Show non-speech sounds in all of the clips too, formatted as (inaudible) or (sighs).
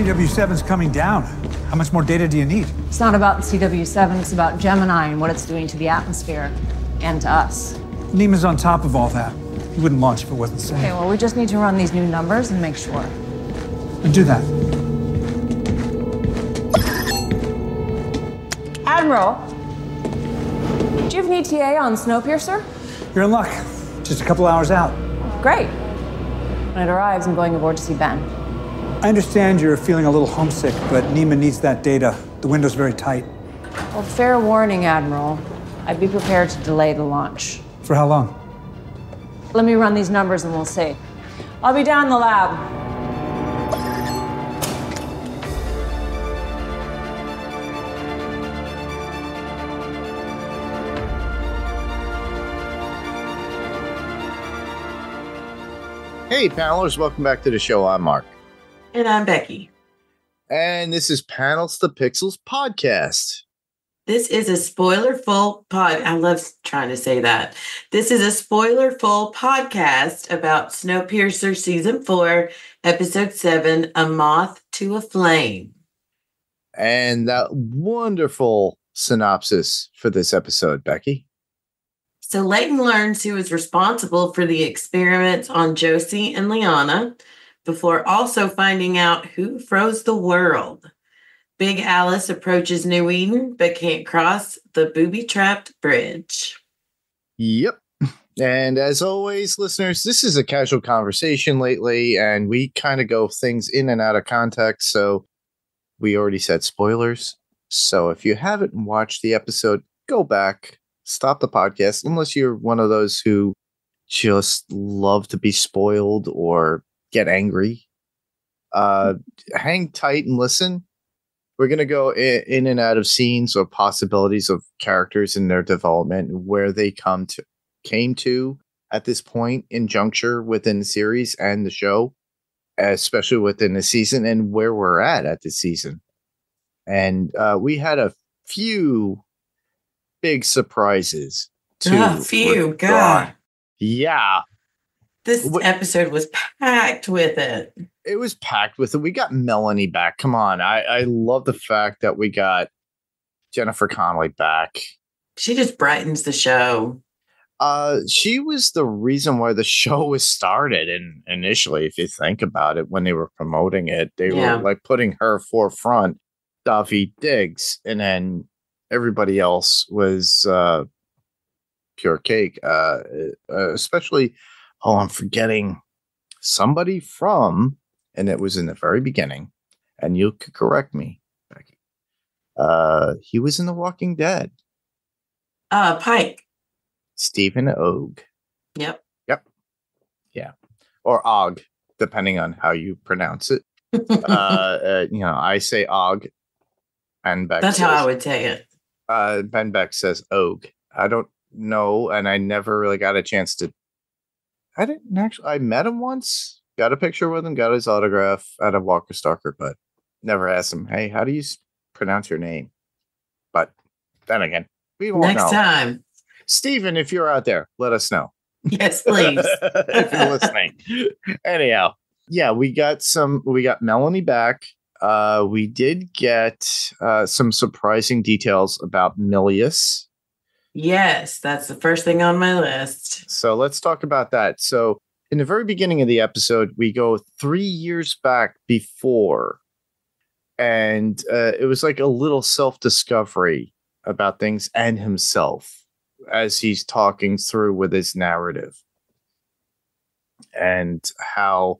CW7's coming down. How much more data do you need? It's not about CW7, it's about Gemini and what it's doing to the atmosphere and to us. Neima's on top of all that. He wouldn't launch if it wasn't safe. Okay, well, we just need to run these new numbers and make sure. And do that. Admiral, do you have an ETA on Snowpiercer? You're in luck. Just a couple hours out. Great. When it arrives, I'm going aboard to see Ben. I understand you're feeling a little homesick, but Neima needs that data. The window's very tight. Well, fair warning, Admiral. I'd be prepared to delay the launch. For how long? Let me run these numbers and we'll see. I'll be down in the lab. Hey, panelers, welcome back to the show. I'm Mark. And I'm Becky. And this is Panels to Pixels podcast. This is a spoiler full pod. I love trying to say that. This is a spoiler full podcast about Snowpiercer season four, episode seven, A Moth to a Flame. And that wonderful synopsis for this episode, Becky. So Layton learns who is responsible for the experiments on Josie and Liana before also finding out who froze the world. Big Alice approaches New Eden but can't cross the booby trapped bridge. Yep. And as always, listeners, this is a casual conversation lately, and we kind of go things in and out of context. So we already said spoilers. So if you haven't watched the episode, go back, stop the podcast, unless you're one of those who just love to be spoiled or get angry. Uh, hang tight and listen. We're going to go in, in and out of scenes or possibilities of characters and their development, where they come to came to at this point in juncture within the series and the show, especially within the season, and where we're at at this season. And uh, we had a few big surprises. A few, regard. God. Yeah, This What- episode was packed with it. it was packed with it. We got Melanie back. Come on. I, I love the fact that we got Jennifer Connelly back. She just brightens the show. Uh, she was the reason why the (laughs) show was started. And initially, if you think about it, when they were promoting it, they Yeah. were like putting her forefront, Daveed Diggs, and then everybody else was uh, pure cake. Uh, uh, especially, oh, I'm forgetting somebody from, and it was in the very beginning, and you could correct me, Becky. Uh, he was in The Walking Dead. Uh, Pike. Steven Ogg. Yep. Yep. Yeah. Or Og, depending on how you pronounce it. (laughs) uh, uh, you know, I say Og, and Beck. That's says, how I would say it. Uh, ben Beck says Og. I don't know, and I never really got a chance to. I didn't actually. I met him once, got a picture with him, got his autograph at a Walker Stalker, but never asked him, "Hey, how do you pronounce your name?" But then again, we won't Next know. time. Steven, if you're out there, let us know. Yes, (laughs) please. if you're listening. Anyhow, yeah, we got some. We got Melanie back. Uh, we did get uh, some surprising details about Milius. Yes, that's the first thing on my list. So let's talk about that. So in the very beginning of the episode, we go three years back before, and uh, it was like a little self discovery about things and himself as he's talking through with his narrative and how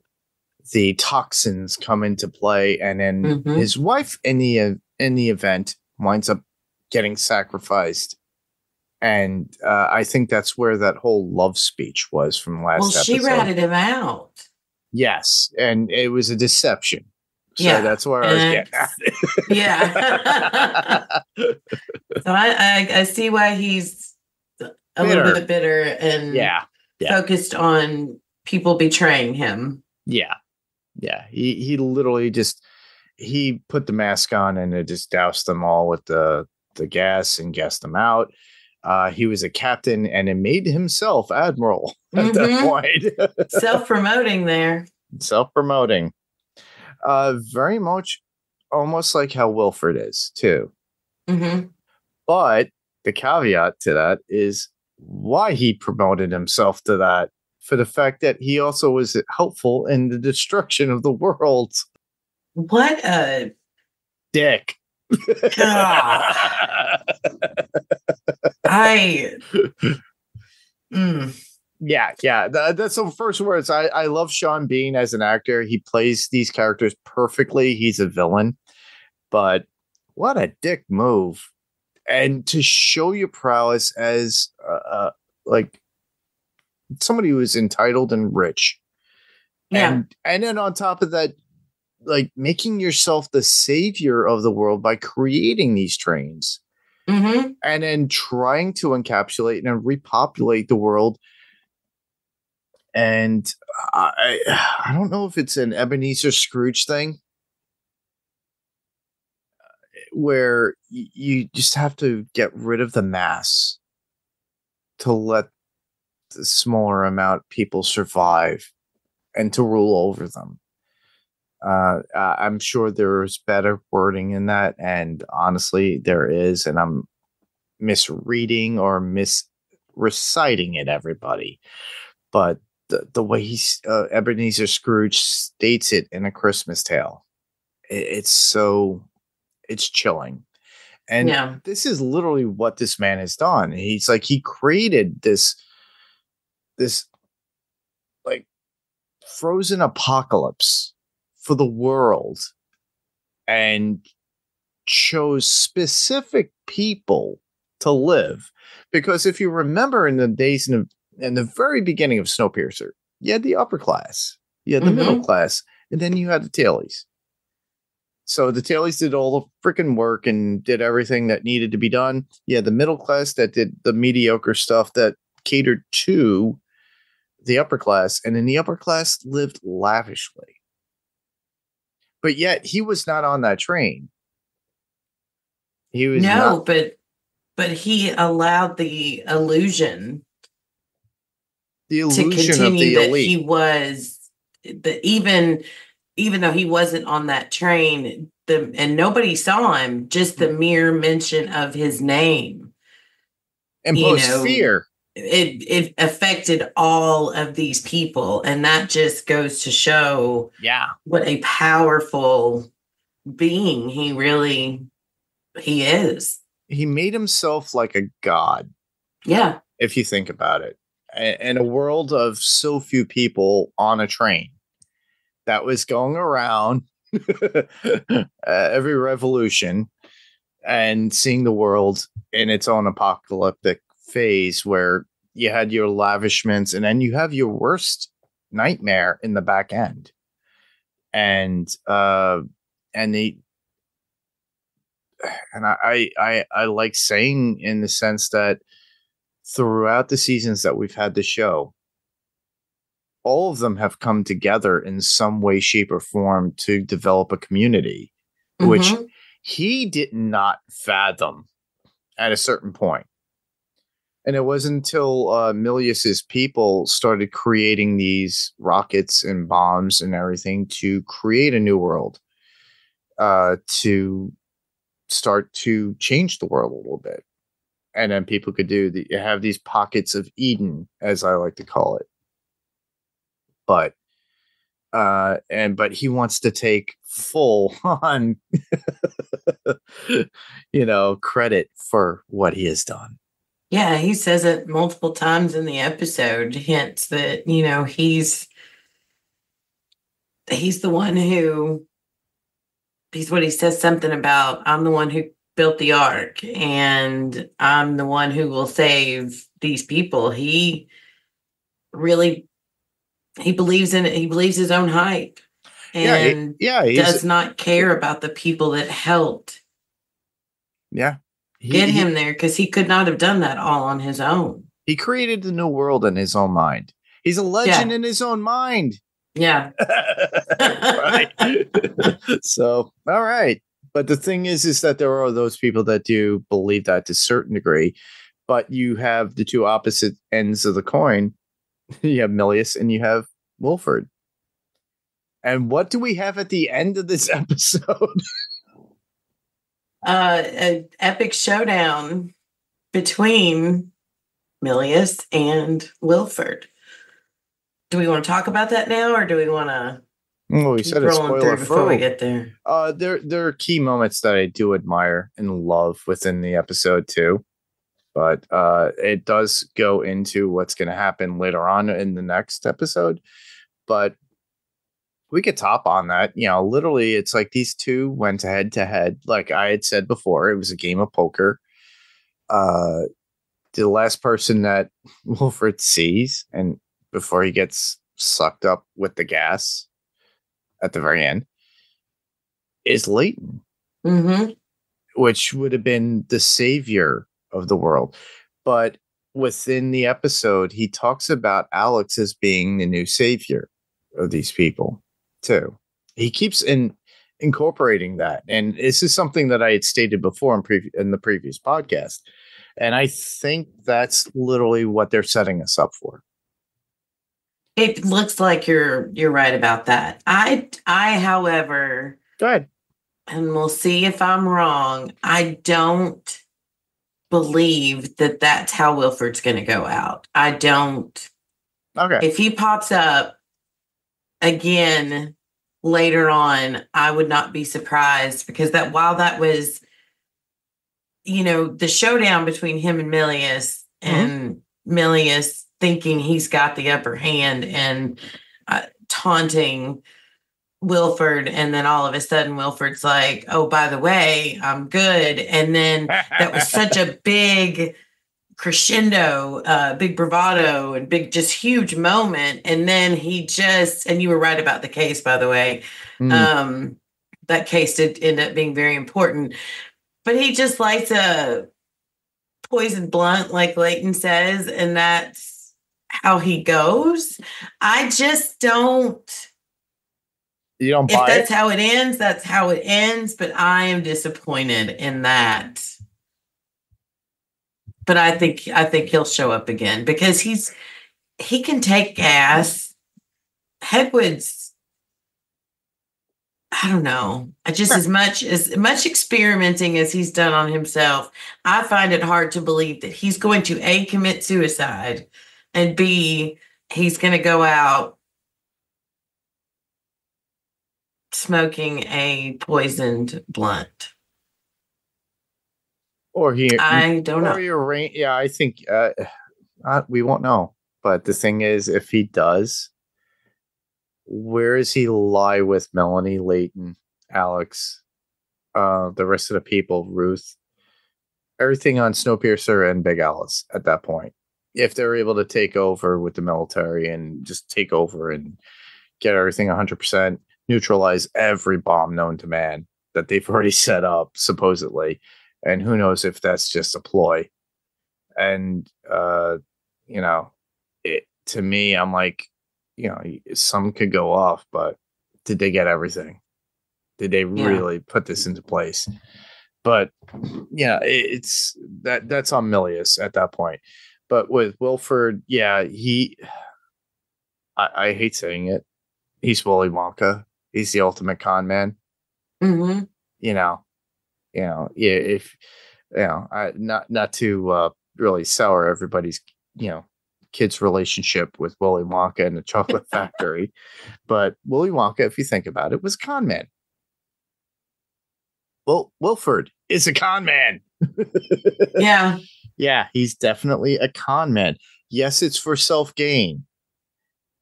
the toxins come into play and then Mhm. his wife in the in the event winds up getting sacrificed and uh, I think that's where that whole love speech was from last Well, episode. she ratted him out. Yes, and it was a deception. So Yeah, that's where I was and- getting at. Yeah. (laughs) So I, I, I see why he's a Bitter. little bit bitter and yeah, yeah. focused on people betraying him. yeah, yeah. He he literally just he put the mask on and it just doused them all with the the gas and gassed them out. Uh, he was a captain and it made himself admiral (laughs) at that Mhm. point. (laughs) Self promoting there. self promoting. Uh, very much, almost like how Wilford is too. hmm But the caveat to that is why he promoted himself to that for the fact that he also was helpful in the destruction of the world. What a Dick. (laughs) I. Mm. yeah, yeah. tha- that's the first words. I, I love Sean Bean as an actor. He plays these characters perfectly. He's a villain, but what a dick move. And to show your prowess as uh, uh, like somebody who is entitled and rich. Yeah. And and then on top of that, like making yourself the savior of the world by creating these trains hmm and then trying to encapsulate and repopulate the world. And I, I (sighs) don't know if it's an Ebenezer Scrooge thing where you just have to get rid of the mass to let the smaller amount of people survive and to rule over them. Uh, I'm sure there's better wording in that, and honestly, there is, and I'm misreading or mis reciting it. Everybody, but the the way he's uh, Ebenezer Scrooge states it in A Christmas Tale, i- it's so it's chilling, and Yeah. this is literally what this man has done. He's like he created this this like frozen apocalypse for the world and chose specific people to live. Because if you remember in the days in the, in the very beginning of Snowpiercer you had the upper class you had the middle mm-hmm. class and then you had the tailies. So the tailies did all the freaking work and did everything that needed to be done. You had the middle class that did the mediocre stuff that catered to the upper class and then the upper class lived lavishly but yet he was not on that train. He was No, not, but but he allowed the illusion the to illusion of continue the that elite. he was the even even though he wasn't on that train the and nobody saw him just the mm-hmm. mere mention of his name. You imposed know, fear it it affected all of these people. And that just goes to show yeah. what a powerful being he really he is. He made himself like a god. Yeah. If you think about it. A- in a world of so few people on a train that was going around uh, (laughs) every revolution and seeing the world in its own apocalyptic phase where you had your lavishments and then you have your worst nightmare in the back end and uh and they (sighs) and I, I I like saying in the sense that throughout the seasons that we've had the show, all of them have come together in some way, shape, or form to develop a community, which Mhm. he did not fathom at a certain point. And it wasn't until uh, Milius's people started creating these rockets and bombs and everything to create a new world, uh, to start to change the world a little bit. And then people could do the have these pockets of Eden, as I like to call it. But uh and but he wants to take full (laughs) on (laughs) you know credit for what he has done. Yeah, he says it multiple times in the episode, hints that, you know, he's he's the one who he's what he says something about I'm the one who built the ark and I'm the one who will save these people. He really he believes in it, he believes his own hype Yeah, he- and Yeah, does not care about the people that helped yeah. He, get him there because he could not have done that all on his own. He, created the new world in his own mind. He's a legend in his own mind. Yeah. (laughs) (laughs) right. so, all right. But the thing is, is that there are those people that do believe that to a certain degree, but you have the two opposite ends of the coin. (laughs) You have Milius and you have Wilford. And what do we have at the end of this episode? Uh, an epic showdown between Milius and Wilford. Do we want to talk about that now, or do we want to Oh, we said a spoiler before we get there? Uh, there there are key moments that I do admire and love within the episode too, but uh, it does go into what's going to happen later on in the next episode. But we could top on that. You know, literally, it's like these two went head to head. Like I had said before, it was a game of poker. Uh, the last person that (laughs) Wilford sees, and before he gets sucked up with the gas at the very end, is Layton, Mm-hmm. which would have been the savior of the world. But within the episode, he talks about Alex as being the new savior of these people, too. He keeps in incorporating that. And this is something that I had stated before in, previ- in the previous podcast. And I think that's literally what they're setting us up for. It looks like you're you're right about that. I I, however, Go ahead. and we'll see if I'm wrong. I don't believe that that's how Wilford's going to go out. I don't. Okay. If he pops up again later on, I would not be surprised because that while that was, you know, the showdown between him and Milius and Milius thinking he's got the upper hand and uh, taunting Wilford, and then all of a sudden Wilford's like, "Oh, by the way, I'm good," and then (laughs) that was such a big crescendo, uh, big bravado, and big, just huge moment. And then he just, and you were right about the case, by the way. Mm. Um, that case did end up being very important, but he just lights a poison blunt, like Layton says, and that's how he goes. I just don't. you don't If that's it? how it ends, that's how it ends. But I am disappointed in that. But I think I think he'll show up again because he's he can take gas. Headwood's I don't know. I just as much as much experimenting as he's done on himself, I find it hard to believe that he's going to A commit suicide and B he's going to go out smoking a poisoned blunt. Or he I don't know. Your yeah, I think uh, uh, we won't know. But the thing is, if he does, where does he lie with Melanie, Layton, Alex, uh, the rest of the people, Ruth, everything on Snowpiercer and Big Alice at that point? If they're able to take over with the military and just take over and get everything 100%, neutralize every bomb known to man that they've (laughs) already set up, supposedly and who knows if that's just a ploy. And uh you know it to me i'm like you know some could go off but did they get everything? Did they Yeah. really put this into place? But yeah it, it's that that's on milius at that point. But with wilford yeah he I, I hate saying it. He's willy wonka. He's the ultimate con man. Hmm you know, you know, yeah, if you know, I not not to uh, really sour everybody's, you know, kids' relationship with Willy Wonka and the Chocolate (laughs) Factory, but Willy Wonka, if you think about it, was a con man. Well, Wilford is a con man. Yeah. (laughs) Yeah, he's definitely a con man. Yes, it's for self gain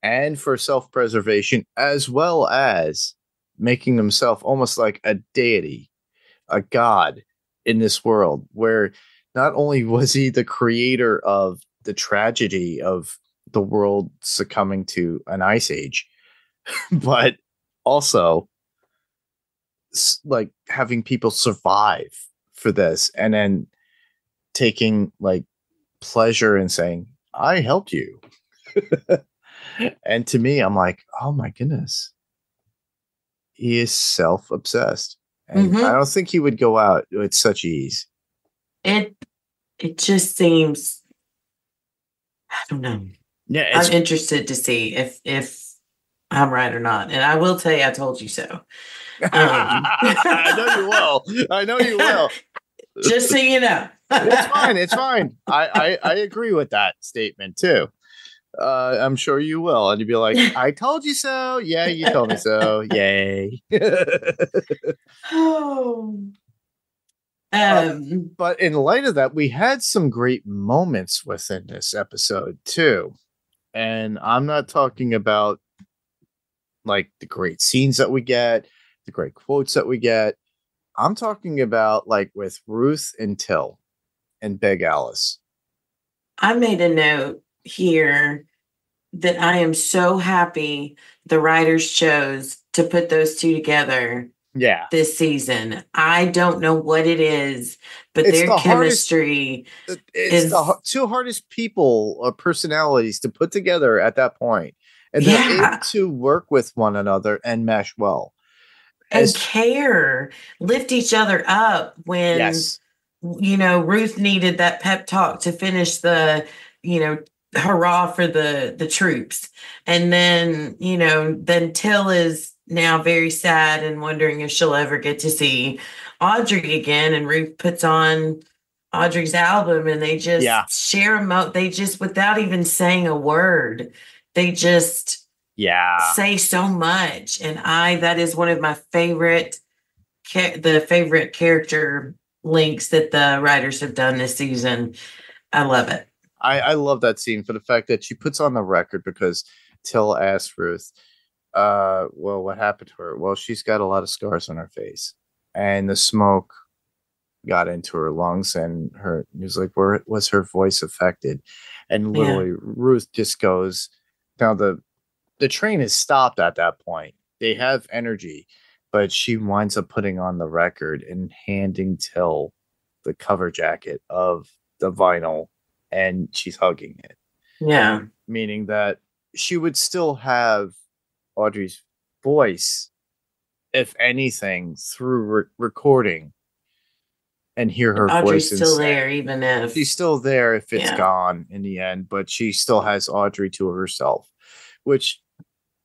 and for self preservation, as well as making himself almost like a deity, a god in this world, where not only (laughs) was he the creator of the tragedy of the world succumbing to an ice age, (laughs) but also like having people survive for this and then taking like pleasure in saying i helped you. (laughs) And to me i'm like oh my goodness. He is self-obsessed. and Mhm. i don't think he would go out with such ease It it just seems I don't know. yeah I'm interested to see if if I'm right or not. And I will tell you, I told you so. Um, (laughs) I know you will. I know you will. (laughs) Just so you know. it's fine. (laughs) It's fine. I, I, I agree with that statement too. Uh, I'm sure you will. And you'd be like, (laughs) I told you so. Yeah, you told me so. Yay. oh. (laughs) Um, but in light of that, we had some great moments within this episode too. And I'm not talking about like the great scenes that we get, the great quotes that we get. I'm talking about like with Ruth and Till and Big Alice. I made a note here that I am so happy the writers chose to put those two together. Yeah. This season. I don't know what it is, but it's their the chemistry hardest, it's is the two hardest people or personalities to put together at that point. And they're yeah. able to work with one another and mesh well. And As, care, lift each other up when yes you know, Ruth needed that pep talk to finish the, you know, hurrah for the the troops. And then, you know, then Till is now very sad and wondering if she'll ever get to see Audrey again. And Ruth puts on Audrey's album and they just yeah. share a mo they just without even saying a word, they just yeah say so much. And I that is one of my favorite the favorite character links that the writers have done this season. I love it. I, I love that scene for the fact that she puts on the record because Till asks Ruth, uh, well, what happened to her? Well, she's got a lot of scars on her face, and the smoke got into her lungs, and her he was like, where was her voice affected? And literally, yeah. Ruth just goes, now the the train is stopped at that point. They have energy but she winds up putting on the record and handing Till the cover jacket of the vinyl and she's hugging it. Yeah. Meaning that she would still have Audrey's voice, if anything, through re- recording and hear her Audrey's voice. still there, even if she's still there if it's yeah. gone in the end, but she still has Audrey to herself, which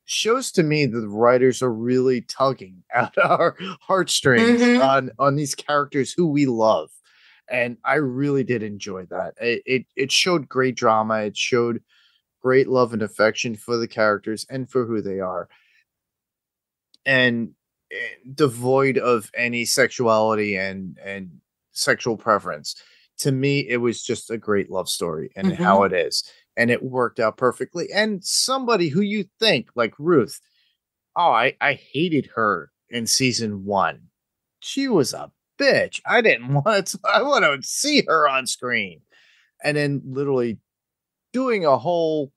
shows to me that the writers are really tugging (laughs) at our heartstrings mm-hmm. on on these characters who we love and i really did enjoy that it, it, it showed great drama it showed great love and affection for the characters and for who they are and eh, devoid of any sexuality and and sexual preference to me it was just a great love story and mm-hmm. how it is and it worked out perfectly. And somebody who you think, like Ruth, oh, I, I hated her in season one. She was a bitch. I didn't (laughs) want to, I want to see her on screen. And then literally doing a whole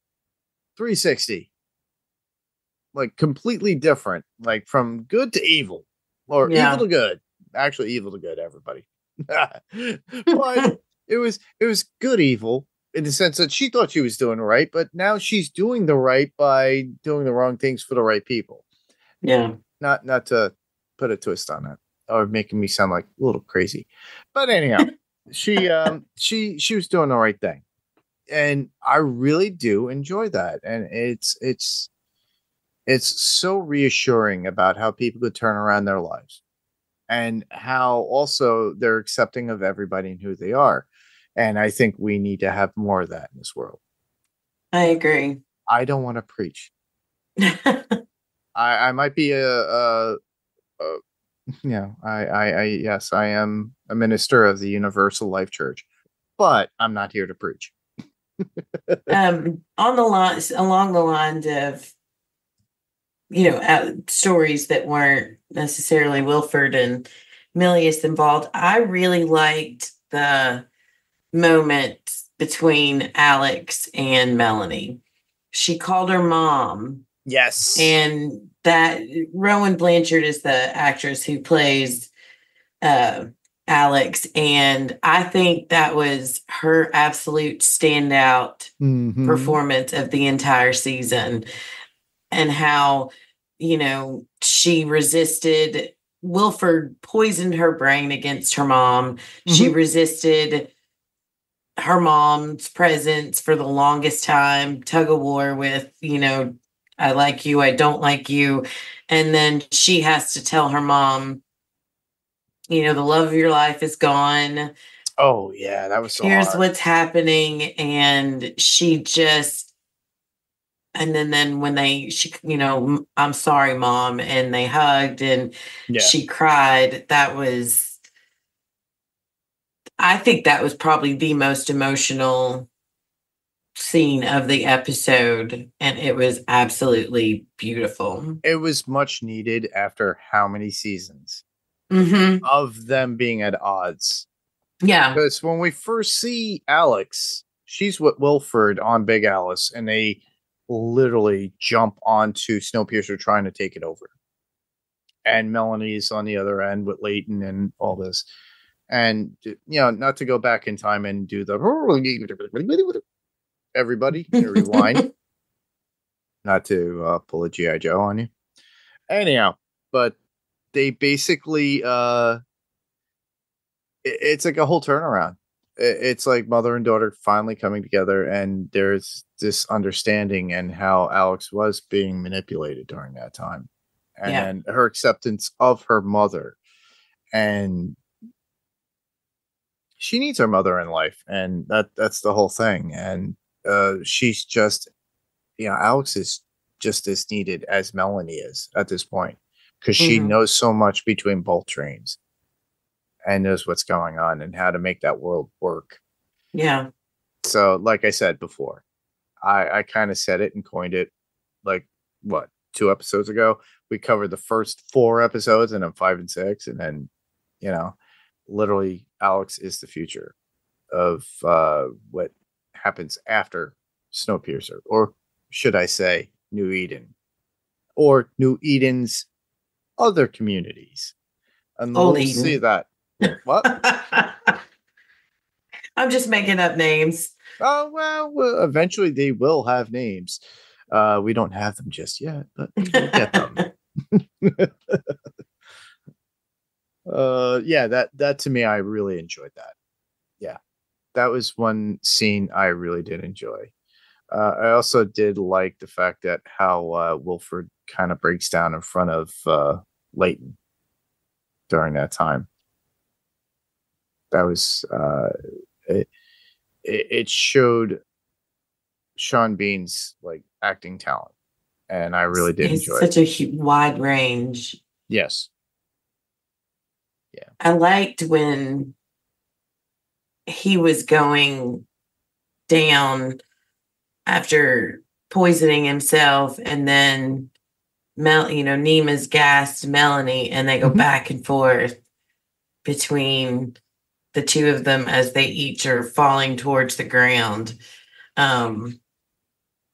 360, like completely different, like from good to evil or yeah. evil to good. Actually, evil to good, everybody. (laughs) but (laughs) it was it was good evil in the sense that she thought she was doing right, but now she's doing the right by doing the wrong things for the right people. Yeah. Not not to put a twist on that or making me sound like a little crazy. But anyhow, (laughs) she um she she was doing the right thing. And I really do enjoy that. And it's it's it's so reassuring about how people could turn around their lives and how also they're accepting of everybody and who they are and I think we need to have more of that in this world. I agree. I don't want to preach. (laughs) I, I might be a, a, a yeah, I, I, I, yes, I am a minister of the Universal Life Church, but I'm not here to preach. (laughs) um, on the lines, along the lines of, you know, uh, stories that weren't necessarily Wilford and Milius involved, I really liked the moment between Alex and Melanie. She called her mom. Yes. And that Rowan Blanchard is the actress who plays uh, Alex. And I think that was her absolute standout mm-hmm. performance of the entire season. And how, you know, she resisted. Wilford poisoned her brain against her mom. Mm-hmm. She resisted her mom's presence for the longest time, tug of war with, you know, I like you, I don't like you. And then she has to tell her mom, you know, the love of your life is gone. Oh yeah, that was so Here's hard. what's happening. And she just and then then when they she you know i'm sorry mom and they hugged and yeah. she cried that was i think that was probably the most emotional scene of the episode and it was absolutely beautiful it was much needed after how many seasons hmm of them being at odds. yeah Because when we first see Alex, she's with Wilford on Big Alice, and they literally jump onto Snowpiercer trying to take it over. And Melanie's on the other end with Layton and all this. And you know, not to go back in time and do the everybody (laughs) rewind, not to uh, pull a GI Joe on you. Anyhow, but they basically uh it- it's like a whole turnaround. I- It's like mother and daughter finally coming together, and there's this understanding and how Alex was being manipulated during that time, Yeah. and her acceptance of her mother, and she needs her mother in life, and that that's the whole thing. And uh, she's just, you know, Alex is just as needed as Melanie is at this point because she Mhm. knows so much between both trains and knows what's going on and how to make that world work. yeah So, like I said before, I, I kind of said it and coined it like what two episodes ago. We covered the first four episodes and then five and six, and then you know, literally, Alex is the future of uh, what happens after Snowpiercer, or should I say, New Eden, or New Eden's other communities. And Old we'll Eden. see that. What? (laughs) i'm just making up names Oh well, well, eventually they will have names. Uh, we don't have them just yet, but we'll get them. (laughs) (laughs) uh, yeah, that that to me, I really enjoyed that. Yeah, that was one scene I really did enjoy. Uh, I also did like the fact that how uh, Wilford kind of breaks down in front of uh, Layton during that time. That was uh, it, it, showed Sean Bean's like acting talent, and I really did It's enjoy such it. a wide range Yes, Yeah. I liked when he was going down after poisoning himself and then Mel you know Nema's gassed Melanie and they go Mhm. back and forth between the two of them as they each are falling towards the ground. Um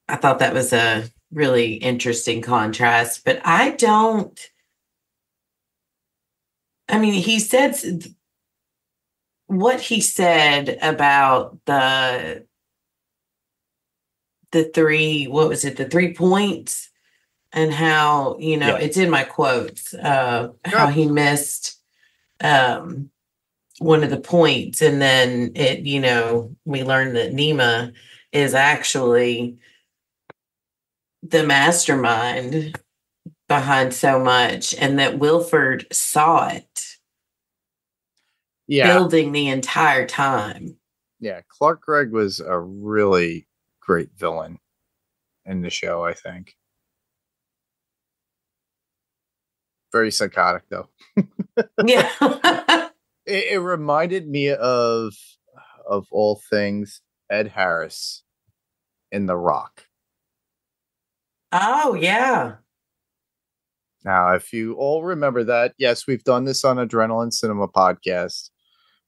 I thought that was a really interesting contrast, but I don't I mean, he said what he said about the the three what was it the three points? And how you know Yeah. it's in my quotes uh how he missed um one of the points. And then it you know we learned that Nema is actually the mastermind behind so much and that Wilford saw it yeah, building the entire time. yeah. Clark Gregg was a really great villain in the show. I think very psychotic though. Yeah. (laughs) It, it reminded me of of all things Ed Harris in The Rock. oh, yeah. Now, if you all remember that, yes, we've done this on Adrenaline Cinema podcast.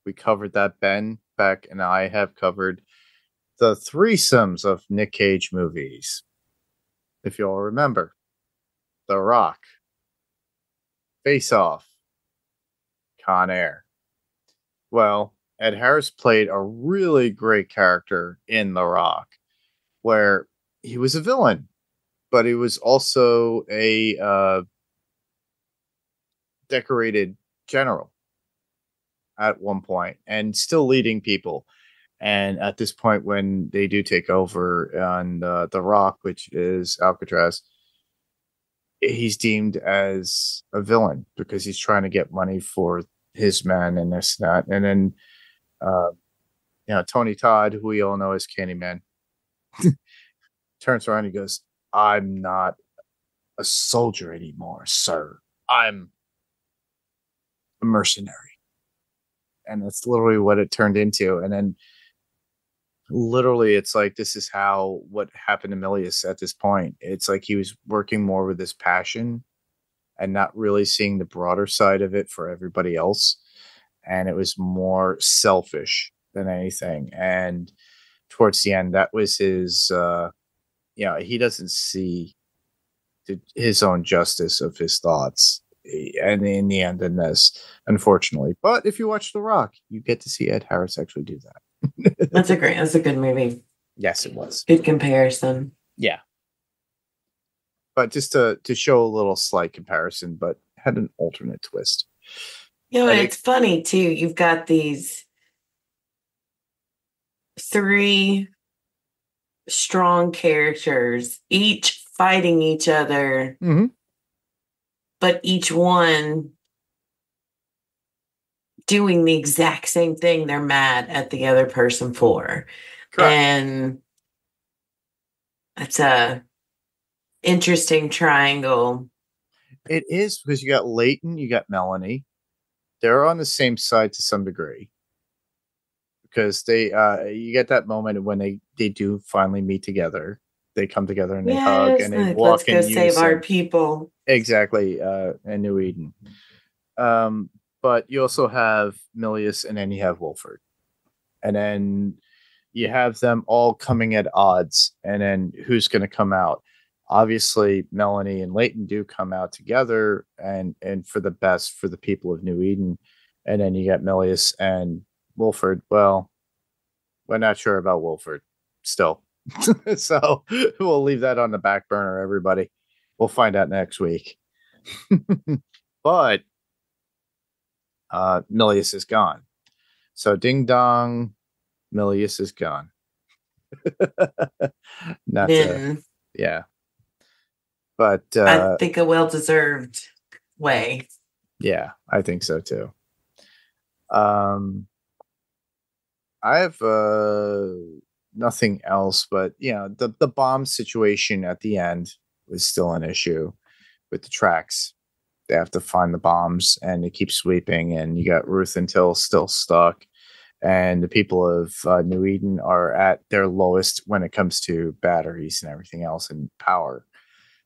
We covered that. Ben, Beck, and I have covered the threesomes of Nick Cage movies. If you all remember, The Rock, Face Off, Con Air. Well, Ed Harris played a really great character in The Rock, where he was a villain, but he was also a uh, decorated general at one point and still leading people. And at this point, when they do take over on uh, the Rock, which is Alcatraz, he's deemed as a villain because he's trying to get money for his men and this and that. And then, uh, you know, Tony Todd, who we all know as Candyman, (laughs) turns around and goes, I'm not a soldier anymore, sir. I'm a mercenary. And that's literally what it turned into. And then literally it's like this is how what happened to Milius at this point. It's like he was working more with his passion and not really seeing the broader side of it for everybody else. And it was more selfish than anything. And towards the end, that was his uh you know, he doesn't see his own justice of his thoughts and in the end in this unfortunately but if you watch the rock you get to see ed harris actually do that (laughs) That's a great. That's a good movie. yes it was Good comparison. yeah but just to to show a little slight comparison but had an alternate twist You know, and it's funny too. You've got these three strong characters, each fighting each other, Mhm. But each one doing the exact same thing they're mad at the other person for. And that's a interesting triangle. It is because you got Layton, you got Melanie. They're on the same side to some degree. Because they uh you get that moment when they they do finally meet together. They come together and they hug and they walk let's go save our people. Exactly, uh in New Eden. Um, but you also have Milius and then you have Wilford. And then you have them all coming at odds, and then who's gonna come out? Obviously, Melanie and Layton do come out together and and for the best for the people of New Eden. And then you get Milius and Wilford. Well, we're not sure about Wilford still. (laughs) so we'll leave that on the back burner, everybody. We'll find out next week. (laughs) but uh Milius is gone. So ding dong, Milius is gone. (laughs) Not to, yeah. But uh I think a well deserved way. yeah, I think so too. Um I have uh nothing else but you know the the bomb situation at the end was still an issue with the tracks. They have to find the bombs and they keep sweeping and you got Ruth and Till still stuck and the people of uh, New Eden are at their lowest when it comes to batteries and everything else and power.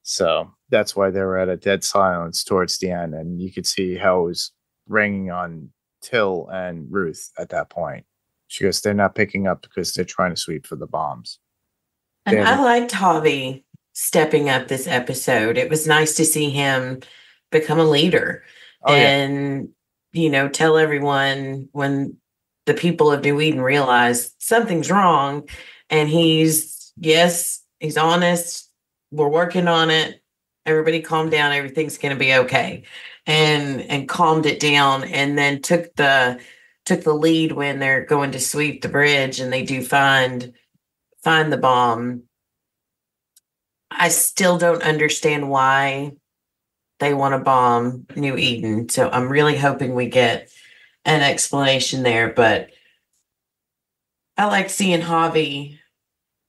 So that's why they were at a dead silence towards the end, and you could see how it was ringing on Till and Ruth at that point. She goes, "They're not picking up because they're trying to sweep for the bombs." And Damn I liked Javi stepping up this episode. It was nice to see him become a leader Oh yeah, and, you know, tell everyone when the people of New Eden realize something's wrong. And he's, yes, he's honest. We're working on it. Everybody calm down. Everything's going to be okay. And, and calmed it down and then took the, took the lead when they're going to sweep the bridge and they do find, find the bomb. I still don't understand why they want to bomb New Eden. So I'm really hoping we get an explanation there. But I like seeing Javi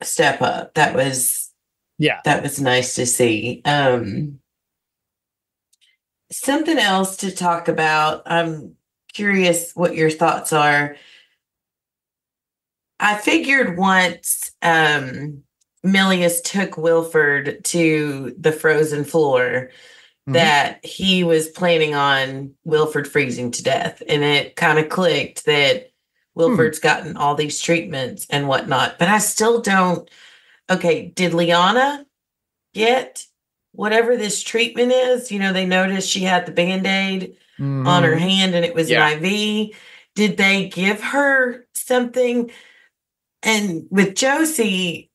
step up. That was yeah. that was nice to see. Um something else to talk about. I'm curious what your thoughts are. I figured once um Milius took Wilford to the frozen floor Mhm. that he was planning on Wilford freezing to death. And it kind of clicked that Wilford's gotten all these treatments and whatnot. But I still don't. Okay, did Liana get whatever this treatment is? You know, they noticed she had the band aid on her Mhm. hand and it was Yeah. an IV. Did they give her something? And with Josie,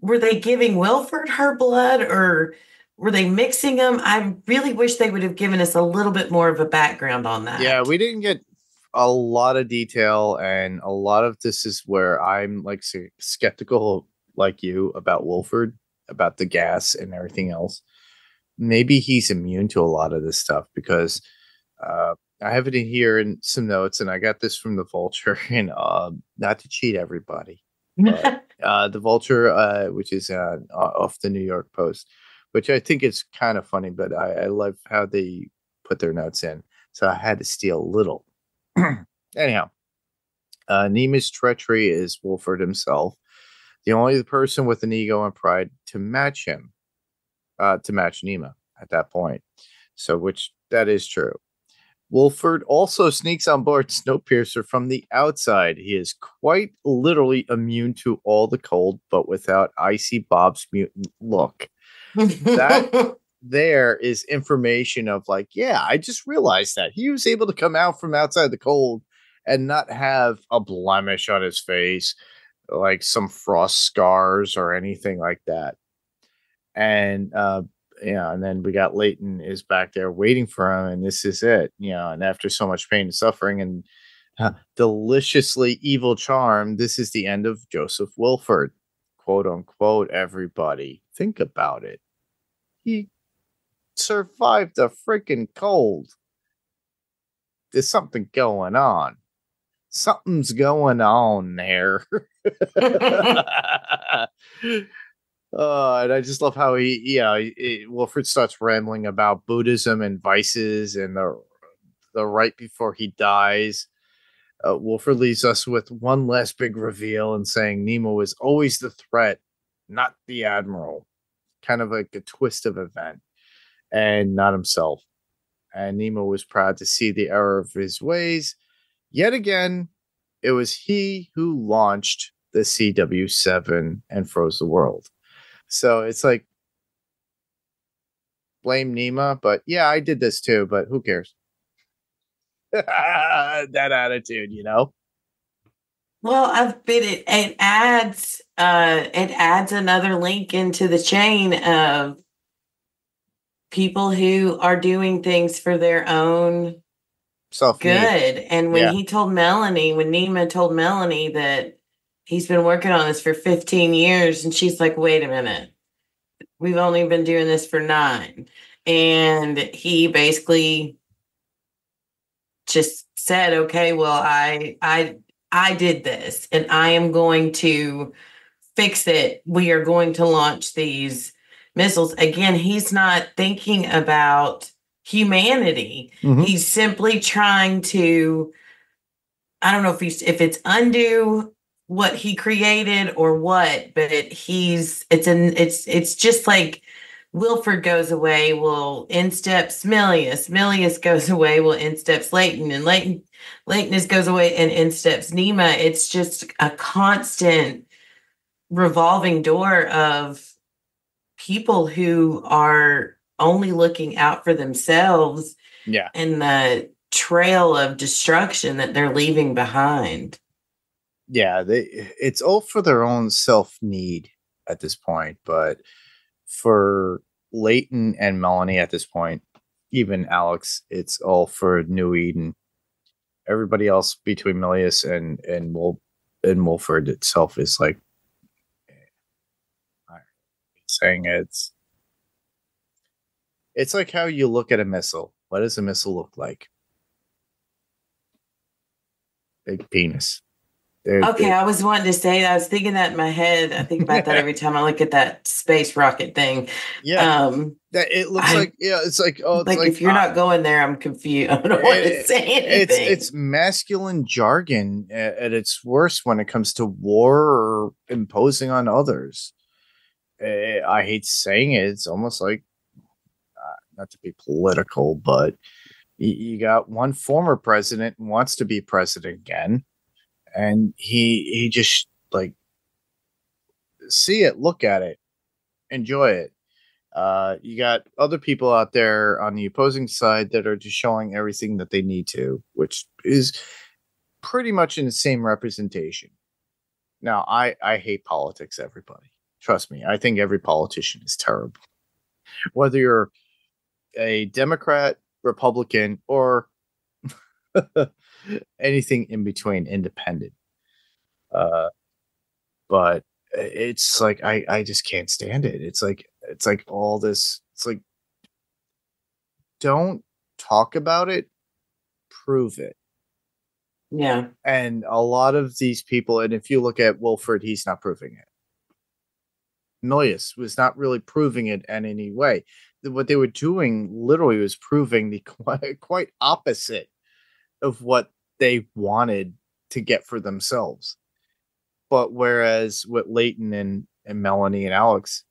were they giving Wilford her blood or were they mixing them? I really wish they would have given us a little bit more of a background on that. Yeah, we didn't get a lot of detail, and a lot of this is where I'm like skeptical, like you, about Wilford, about the gas and everything else, maybe he's immune to a lot of this stuff because uh, I have it in here in some notes, and I got this from the Vulture, (laughs) and uh, not to cheat everybody, but, (laughs) uh, the Vulture, uh, which is uh, off the New York Post, which I think is kind of funny, but I, I love how they put their notes in, so I had to steal a little. (clears throat) Anyhow, uh, Nima's treachery is Wilford himself, the only person with an ego and pride to match him, uh, to match Nima at that point. So, which that is true. Wilford also sneaks on board Snowpiercer from the outside. He is quite literally immune to all the cold, but without icy Bob's mutant look. That (laughs) there is information of like, yeah, I just realized that he was able to come out from outside the cold and not have a blemish on his face, like some frost scars or anything like that. And uh, yeah, and then we got Layton is back there waiting for him, and this is it, you know. And after so much pain and suffering and uh, deliciously evil charm, this is the end of Joseph Wilford, quote unquote. Everybody, think about it. He survived the freaking cold. There's something going on something's going on there. (laughs) (laughs) (laughs) uh, and I just love how he, yeah, he, Wilford starts rambling about Buddhism and vices and the the right before he dies. Uh, Wilford leaves us with one last big reveal and saying Nemo is always the threat, not the admiral. Kind of like a twist of event, and not himself. And Nemo was proud to see the error of his ways yet again, it was he who launched the CW7 and froze the world. So it's like blame Nima, but yeah, I did this too, but who cares? (laughs) that attitude, you know. Well, I've been it. It adds uh, it adds another link into the chain of people who are doing things for their own self good. And when yeah. he told Melanie, when Nima told Melanie that he's been working on this for 15 years, and she's like, wait a minute, we've only been doing this for nine. And he basically just said, okay, well, I I I did this and I am going to fix it. We are going to launch these missiles. Again, he's not thinking about humanity. Mm-hmm. He's simply trying to I don't know if he's if it's undo what he created or what, but it, he's it's an it's it's just like Wilford goes away, will in steps Milius. Milius goes (laughs) away, will in steps Layton, and Layton Layton goes away and in steps Nima. It's just a constant revolving door of people who are only looking out for themselves yeah and the trail of destruction that they're leaving behind yeah they it's all for their own self need at this point but for layton and melanie at this point even alex it's all for new eden everybody else between milius and and Wolf and wilford itself is like eh, saying it's it's like how you look at a missile. What does a missile look like? Big penis. They're, okay, they're, I was wanting to say I was thinking that in my head. I think about that (laughs) every time I look at that space rocket thing. Yeah, um, that it looks I, like yeah, it's like oh, it's like, like, if you're uh, not going there, I'm confused. (laughs) I don't want to say anything. It's it's masculine jargon at, at its worst when it comes to war or imposing on others. Eh, I hate saying it. It's almost like not to be political, but you got one former president wants to be president again, and he he just like see it, look at it, enjoy it. Uh, you got other people out there on the opposing side that are just showing everything that they need to, which is pretty much in the same representation. Now, I I hate politics. Everybody, trust me. I think every politician is terrible. Whether you're a Democrat, Republican, or (laughs) anything in between, independent. Uh, but it's like I I just can't stand it. It's like it's like all this. It's like don't talk about it, prove it. Yeah. And a lot of these people, and if you look at Wilford, he's not proving it. Milius was not really proving it in any way. What they were doing literally was proving the (laughs) quite, quite opposite of what they wanted to get for themselves. But whereas what Layton and, and Melanie and Alex,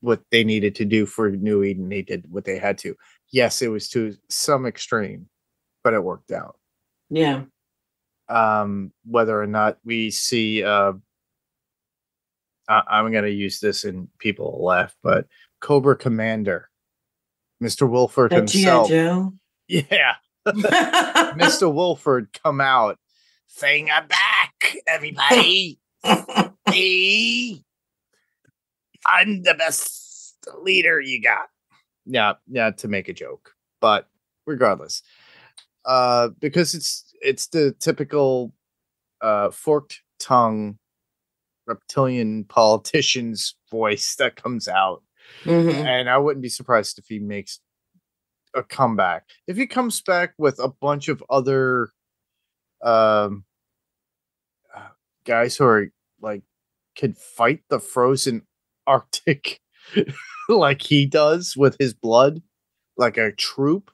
what they needed to do for New Eden, they did what they had to. Yes, it was to some extreme, but it worked out. Yeah. Um, whether or not we see uh I- I'm gonna use this and people will laugh, but Cobra Commander, Mr. Wilford himself. Joe. (laughs) Yeah, Mr. (laughs) Wilford come out saying, I'm back, everybody. (laughs) hey, I'm the best leader you got. Yeah, yeah, to make a joke. But regardless, uh, because it's it's the typical uh forked tongue reptilian politician's (laughs) voice that comes out Mhm. and I wouldn't be surprised if he makes a comeback. If he comes back with a bunch of other um uh, guys who are like could fight the frozen (laughs) Arctic like he does with his blood, like a troop,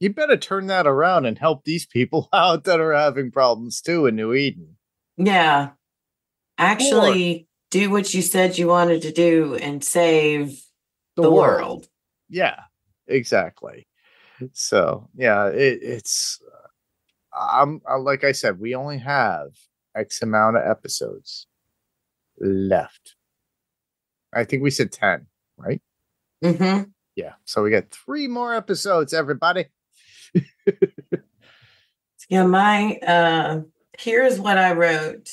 you better turn that around and help these people (laughs) out that are having problems too in New Eden. Yeah. Actually, do what you said you wanted to do and save the, world. Yeah, exactly. So yeah, it, it's. I'm uh, like I said, we only have X amount of episodes left. I think we said ten, right? hmm Yeah. So we got three more episodes, everybody. (laughs) Yeah, my uh here's what I wrote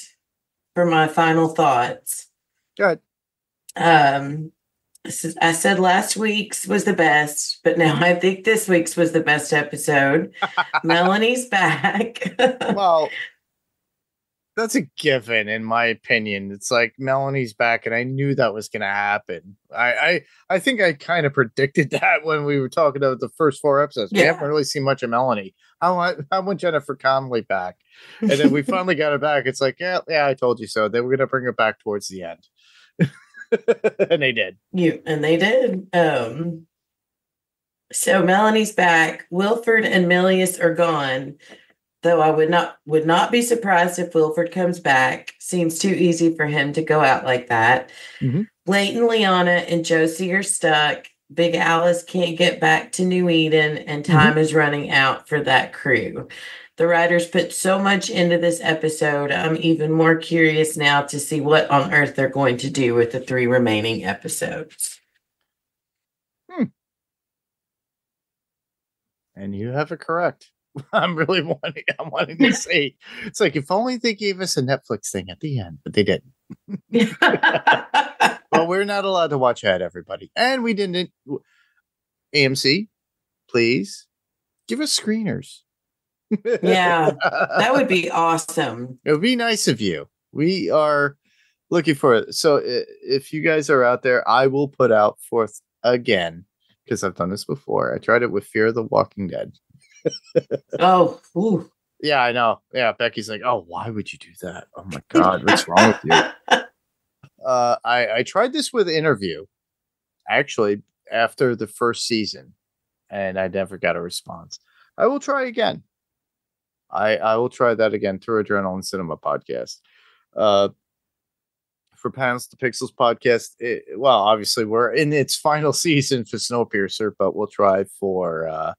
for my final thoughts. Good. Um I said last week's was the best, but now I think this week's was the best episode. (laughs) Melanie's back. (laughs) Well, that's a given, in my opinion. It's like Melanie's back, and I knew that was going to happen. I, I, I think I kind of predicted (laughs) that when we were talking about the first four episodes. We Yeah. haven't really seen much of Melanie. I want, I want Jennifer Connelly back, and then we finally got her back. It's like, yeah, yeah, I told you so. They were going to bring her back towards the end, (laughs) and they did. You and they did. Um so Melanie's back. Wilford and Milius are gone. Though I would not would not be surprised if Wilford comes back. Seems too easy for him to go out like that. Mhm. Layton, Liana, and Josie are stuck. Big Alice can't get back to New Eden, and time is running out for that crew. The writers put so much into this episode. I'm even more curious now to see what on earth they're going to do with the three remaining episodes. Hmm. And you have it correct. (laughs) I'm really wanting. I'm wanting to (laughs) say it's like if only they gave us a Netflix thing at the end, but they didn't. (laughs) well, we're not allowed to watch ahead, everybody, and we didn't. AMC, please give us screeners. Yeah, that would (laughs) be awesome. It would be nice of you. We are looking for it. So if you guys are out there, I will put out forth again because I've done this before. I tried it with Fear of the Walking Dead. (laughs) Oh, ooh. Yeah, I know. Yeah, Becky's like, oh, why would you do that? Oh my god, what's wrong with you? (laughs) Uh, I I tried this with interview, actually after the first season, and I never got a response. I will try again. I I will try that again through Adrenaline Cinema podcast. Uh, for Panels to Pixels podcast, it, well, obviously we're in its final (laughs) season for Snowpiercer, but we'll try for uh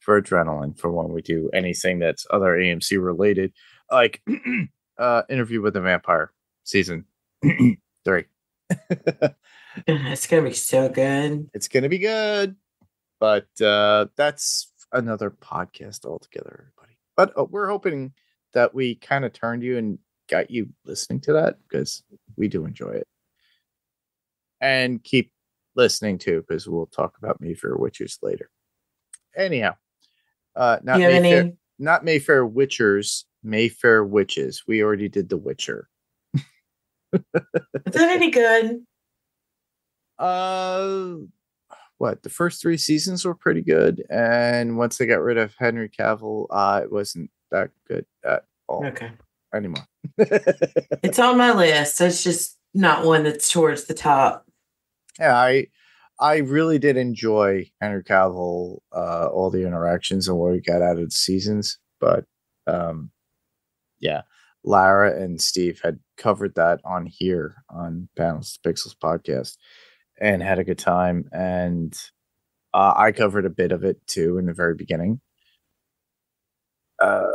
for Adrenaline for when we do anything that's other AMC related, like (clears throat) uh Interview with the Vampire season (clears throat) three. (laughs) It's gonna be so good. it's gonna be good, but uh that's another podcast altogether. But uh, we're hoping that we kind of turned you and got you listening to that because we do enjoy it, and keep listening too because we'll talk about Mayfair Witches later. Anyhow, uh, not Mayfair, any? not Mayfair Witchers, Mayfair Witches. We already did The Witcher. Is that any good? (laughs) Uh, what the first three seasons were pretty good, and once they got rid of Henry Cavill, uh, it wasn't that good at all Okay. anymore. It's on my list. It's just not one that's towards the top. yeah, I I really did enjoy Henry Cavill, uh, all the interactions and what we got out of the seasons, but um, yeah, Lara and Steve had covered that on here on Panels Pixels podcast and had a good time, and uh, I covered a bit of it too in the very beginning. Uh,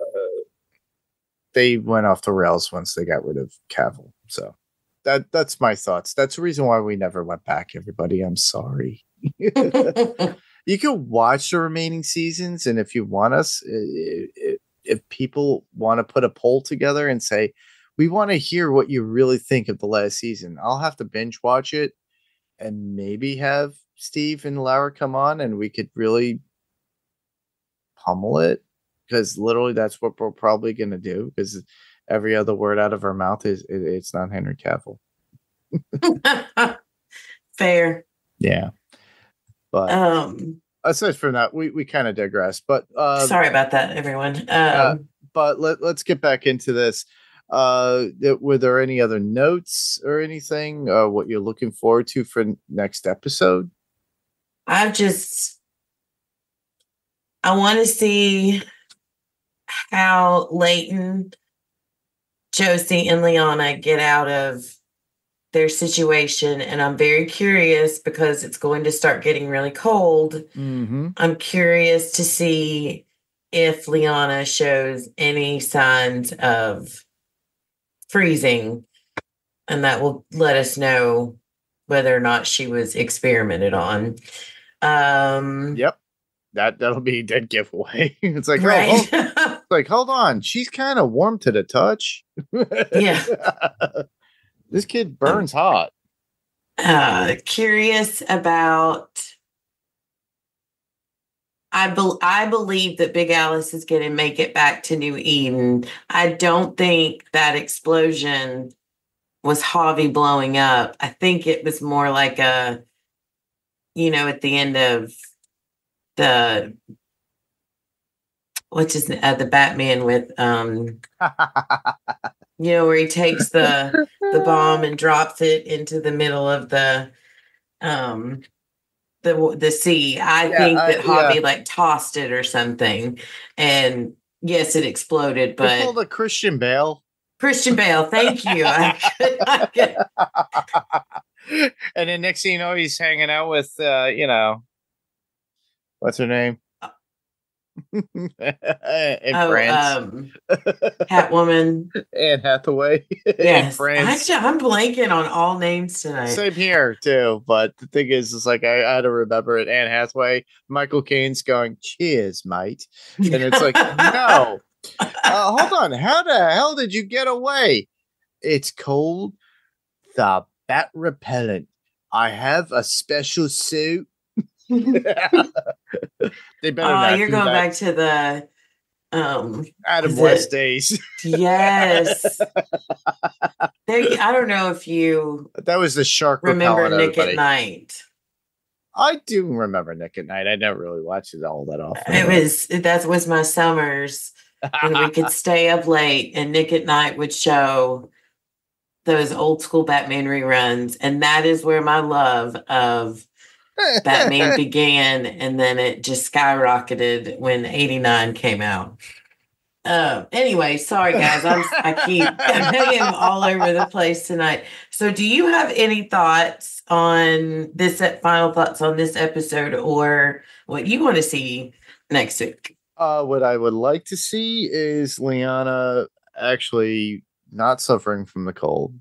they went off the rails once they got rid of Cavill, so that that's my thoughts. That's the reason why we never went back. Everybody, I'm sorry. (laughs) (laughs) you can watch the remaining seasons, and if you want us, if people want to put a poll together and say we want to hear what you really think of the last season, I'll have to binge watch it and maybe have Steve and Laura come on, and we could really pummel it because literally that's what we're probably going to do because every other word out of our mouth is it, it's not Henry Cavill. (laughs) Fair. Yeah. But Um, aside from that, we, we kind of digress. But uh, sorry about that, everyone. Um, uh, but let, let's get back into this. Uh, were there any other notes or anything? Uh, what you're looking forward to for next episode? I just I want to see how Layton, Josie, and Liana get out of their situation. And I'm very curious because it's going to start getting really cold. Mm-hmm. I'm curious to see if Liana shows any signs of freezing, and that will let us know whether or not she was experimented on. Um, Yep. That that'll be a dead giveaway. (laughs) it's like, oh, right. hold, (laughs) like, hold on, she's kind of warm to the touch. Yeah. (laughs) this kid burns hot. uh, curious about. I bel I believe that Big Alice is going to make it back to New Eden. I don't think that explosion was Javi blowing up. I think it was more like a, you know, at the end of the what's his uh, the Batman with um you know where he takes the the bomb and drops it into the middle of the um the the sea. I Yeah, think I- that Javi like tossed it or something, and yes, it exploded. But a Christian Bale. Christian Bale, thank you. (laughs) I could, I could, and then next thing you know, he's hanging out with uh, you know, what's her name? (laughs) (laughs) In oh, France, um, Catwoman. (laughs) Anne Hathaway. Yes, France. actually, I'm blanking on all names tonight. Same here too, but the thing is, it's like I, I had to remember it. Anne Hathaway, Michael Caine's going, "Cheers, mate," and it's like, no, uh, hold on, how the hell did you get away? It's called the bat repellent. I have a special suit. They better Oh, you're going that. back to the um Adam West it- days. yes. (laughs) There, I don't know if you that was the shark remember. Nick everybody. at Night. I do remember Nick at Night. I never really watched it all that often. It was that was my summers when we could (laughs) stay up late and Nick at Night would show those old school Batman reruns. And that is where my love of Batman (laughs) began. And then it just skyrocketed when 89 came out. Uh, anyway, sorry guys. I'm I keep (laughs) I am all over the place tonight. So do you have any thoughts on this final thoughts on this episode or what you want to see next week? Uh, what I would like to see is Liana actually not suffering from the cold.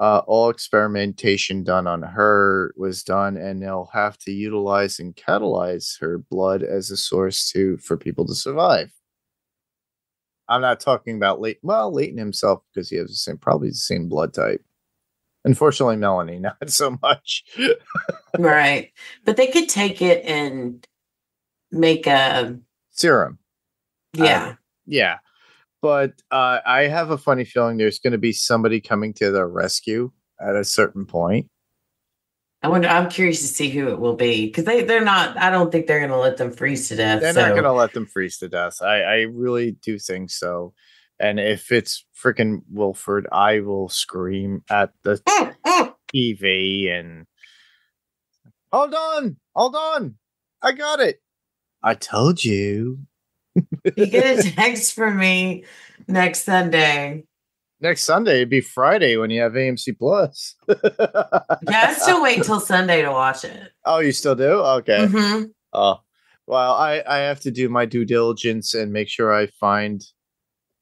Uh, all experimentation done on her was done, and they'll have to utilize and catalyze her blood as a source to for people to survive. I'm not talking about late. Well, Layton himself, because he has the same, probably the same blood type. Unfortunately, Melanie, (laughs) not so much. Right. But they could take it and make a Serum. yeah. Yeah. But uh, I have a funny feeling there's going to be somebody coming to their rescue at a certain point. I wonder. I'm curious to see who it will be because they they're not. I don't think they're going to let them freeze to death. They're so- not going to let them freeze to death. I, I really do think so. And if it's freaking Wilford, I will scream at the (laughs) TV and hold on, hold on, I got it. I told you. You get a (laughs) text from me next Sunday. Next Sunday, it'd be Friday when you have AMC Plus. Yeah, I still wait (laughs) till Sunday to watch it. oh, you still do? Okay. hmm Oh, well, I, I have to do my due diligence and make sure I find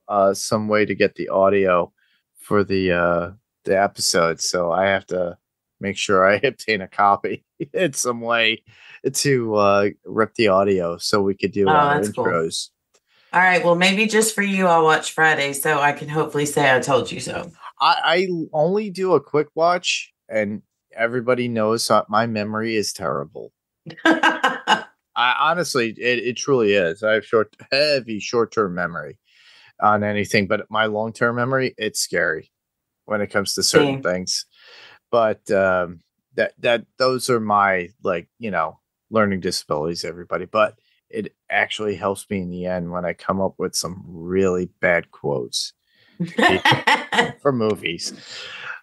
uh, some way to get the audio for the uh, the episode. So I have to make sure I (laughs) obtain a copy in some way to uh, rip the audio so we could do Oh, our that's cool. intros. All right. Well, maybe just for you, I'll watch Friday so I can hopefully say I told you so. I, I only do a quick watch, and everybody knows my memory is terrible. (laughs) I honestly, it, it truly is. I have short, heavy short term memory on anything, but my long term memory, it's scary when it comes to certain Same. things. But um, that that those are my like you know learning disabilities, everybody. But it actually helps me in the end when I come up with some really bad quotes (laughs) for movies.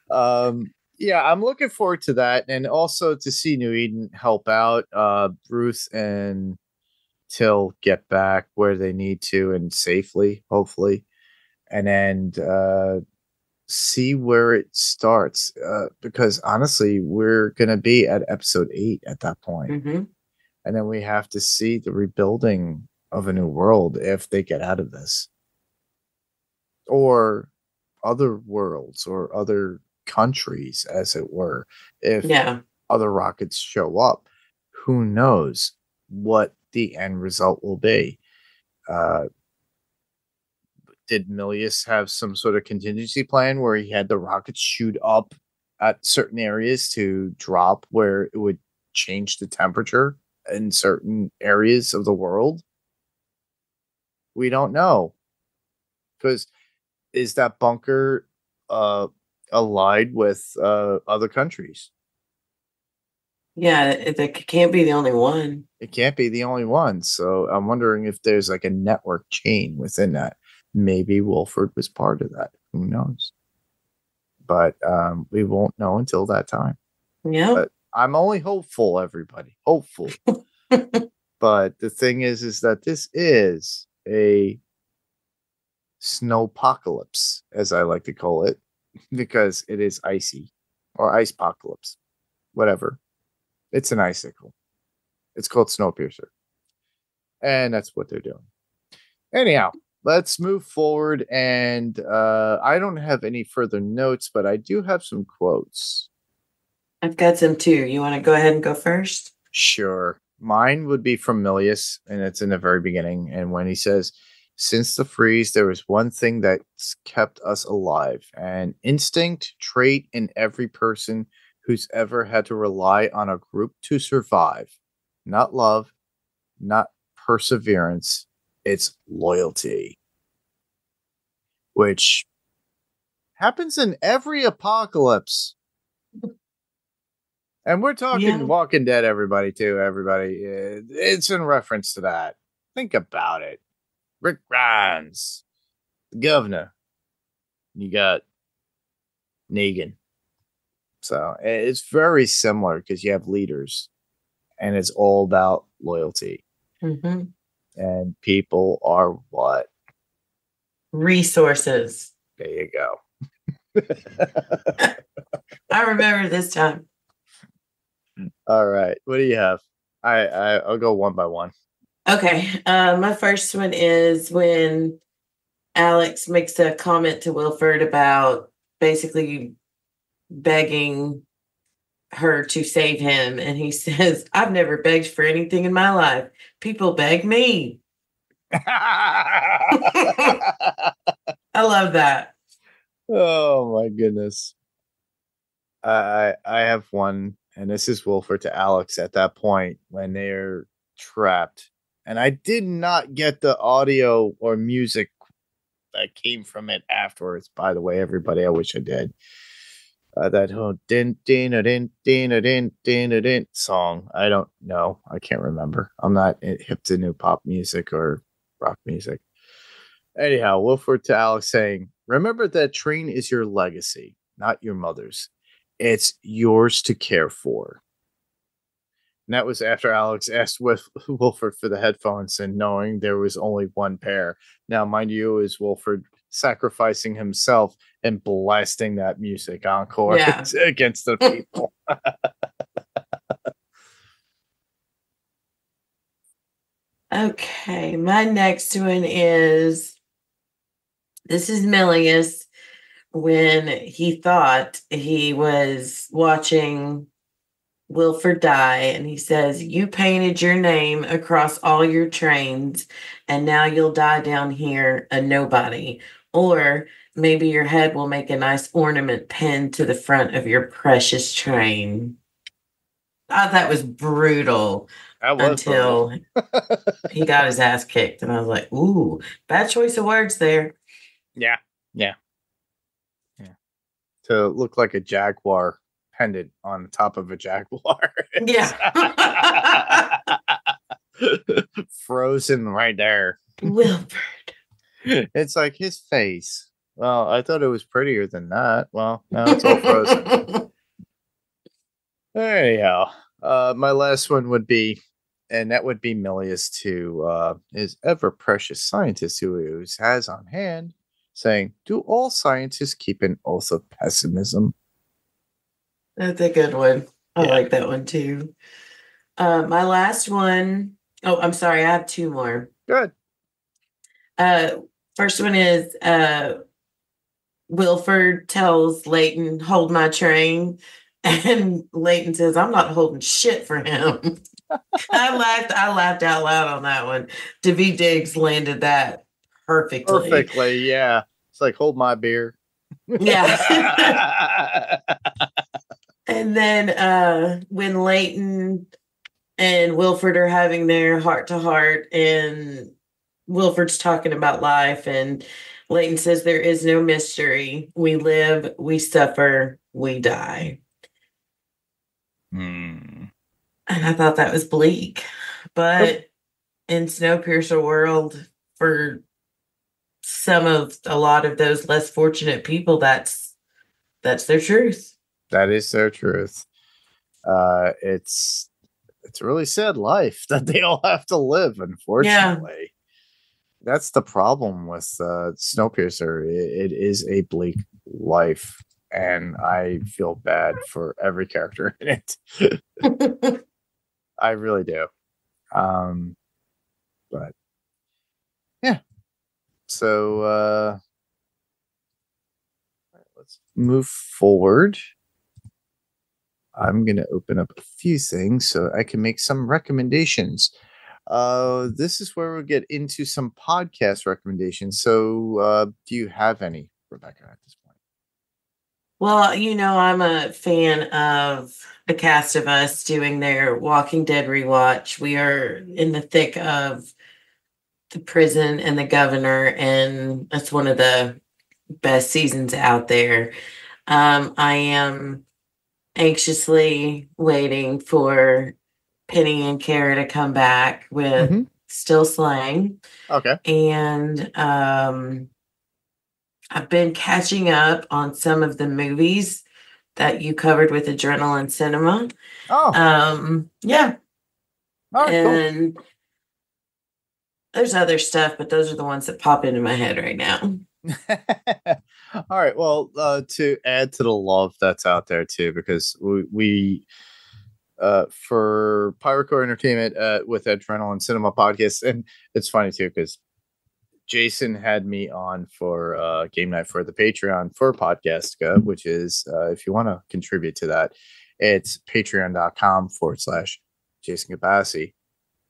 Um, yeah, I'm looking forward to that, and also to see New Eden help out. Uh, Ruth and Till get back where they need to and safely, hopefully, and then uh, see where it starts. Uh, because honestly, we're gonna be at episode eight at that point, hmm and then we have to see the rebuilding of a new world if they get out of this, or other worlds or other countries, as it were. If Yeah. other rockets show up, who knows what the end result will be? Uh, did Milius have some sort of contingency plan where he had the rockets shoot up at certain areas to drop where it would change the temperature in certain areas of the world? We don't know. Because is that bunker uh, allied with uh, other countries? Yeah. It, it can't be the only one. It can't be the only one. So I'm wondering if there's like a network chain within that. Maybe Wilford was part of that. Who knows? But um, we won't know until that time. Yeah. But- I'm only hopeful, everybody. Hopeful. but the thing is, is that this is a snowpocalypse, as I like to call it, because it is icy or ice apocalypse, whatever. It's an icicle. It's called Snowpiercer. And that's what they're doing. Anyhow, let's move forward. And uh, I don't have any further notes, but I do have some quotes. I've got some too. You want to go ahead and go first? Sure. Mine would be from Milius, and it's in the very beginning. And when he says, Since the freeze, there was one thing that's kept us alive an instinct trait in every person who's ever had to rely on a group to survive. Not love, not perseverance, it's loyalty. Which happens in every apocalypse. And we're talking Yeah. Walking Dead, everybody, too. Everybody, Uh, it's in reference to that. Think about it. Rick Grimes, the governor. You got Negan. So it's very similar because you have leaders, and it's all about loyalty. hmm And people are what? Resources. There you go. (laughs) (laughs) I remember this time. All right. What do you have? I, I I'll go one by one. Okay. Uh, my first one is when Alex makes a comment to Wilford about basically begging her to save him. And he (laughs) says, I've never begged for anything in my life. People beg me. (laughs) I love that. oh my goodness. I I I have one, and this is Wilford to Alex at that point when they're trapped. And I did not get the audio or music that came from it afterwards. By the way, everybody, I wish I did. uh, that whole din din din din din din din song. I don't know. I can't remember. I'm not hip to new pop music or rock music. Anyhow, Wilford to Alex saying, "Remember that train is your legacy, not your mother's. It's yours to care for." And that was after Alex asked Wilf- (laughs) Wilford for the headphones and knowing there was only one pair. Now, mind you, is Wilford sacrificing himself and blasting that music encore Yeah. (laughs) against the (laughs) people. Okay, my next one is this is Milius when he thought he was watching Wilford die, and he says, You painted your name across all your trains, and now you'll die down here a nobody. Or maybe your head will make a nice ornament pinned to the front of your precious train. I thought that was brutal That was until (laughs) he got his ass kicked. And I was like, ooh, bad choice of words there. Yeah, yeah. To look like a jaguar pendant on the top of a jaguar. (laughs) Yeah. (laughs) Frozen right there. Wilford. It's like his face. Well, I thought it was prettier than that. Well, now it's all frozen. (laughs) Anyhow, uh, my last one would be, and that would be Milius to uh, his ever precious scientist who he has on hand, saying, "Do all scientists keep an oath of pessimism?" That's a good one. I Yeah. like that one too. Uh, my last one, oh, I'm sorry, I have two more. Good. Uh, first one is uh, Wilford tells Layton, hold my train. (laughs) And Layton says, I'm not holding shit for him. (laughs) I laughed, I laughed out loud on that one. Daveed Diggs landed that perfectly. Perfectly, yeah. It's like hold my beer. Yeah. (laughs) and then uh when Layton and Wilford are having their heart to heart and Wilford's talking about life and Layton says there is no mystery. We live, we suffer, we die. Hmm. And I thought that was bleak. But in Snowpiercer world, for some of a lot of those less fortunate people, that's that's their truth. That is their truth. Uh, it's it's a really sad life (laughs) that they all have to live. Unfortunately, that's the problem with uh, Snowpiercer. It, it is a bleak life, and I feel bad for every character in it. (laughs) I really do. Um, but yeah. So uh, let's move forward. I'm going to open up a few things so I can make some recommendations. Uh, this is where we'll get into some podcast recommendations. So, uh, do you have any, Rebecca, at this point? Well, you know, I'm a fan of the cast of us doing their Walking Dead rewatch. We are in the thick of the prison and the governor, and that's one of the best seasons out there. Um, I am anxiously waiting for Penny and Kara to come back with Mhm. Still Slang Okay. and um I've been catching up on some of the movies that you covered with Adrenaline Cinema. Oh, Um yeah, right, cool. There's other stuff, but those are the ones that pop into my head right now. (laughs) All right. Well, uh, to add to the love that's out there too, because we, we uh, for Pirate Corps Entertainment uh, with Adrenaline Cinema podcast, and it's funny too because Jason had me on for uh, game night for the Patreon for Podcastica, which is uh, if you want to contribute to that, it's patreon.com forward slash Jason Cabassi.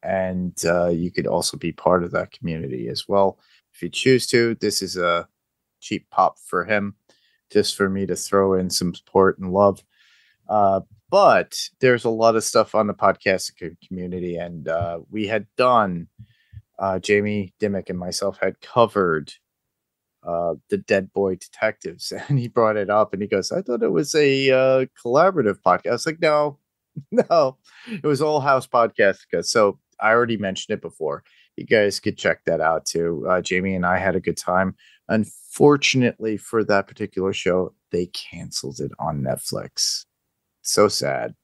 And uh, you could also be part of that community as well if you choose to. This is a cheap pop for him, just for me to throw in some support and love. Uh, but there's a lot of stuff on the podcast community, and uh, we had done. Uh, Jamie Dimmick and myself had covered uh, the Dead Boy Detectives, (laughs) and he brought it up, and he goes, "I thought it was a uh, collaborative podcast." I was like, "No, (laughs) no, it was all house podcast." So I already mentioned it before. You guys could check that out too. Uh, Jamie and I had a good time. Unfortunately, for that particular show, they canceled it on Netflix. So sad.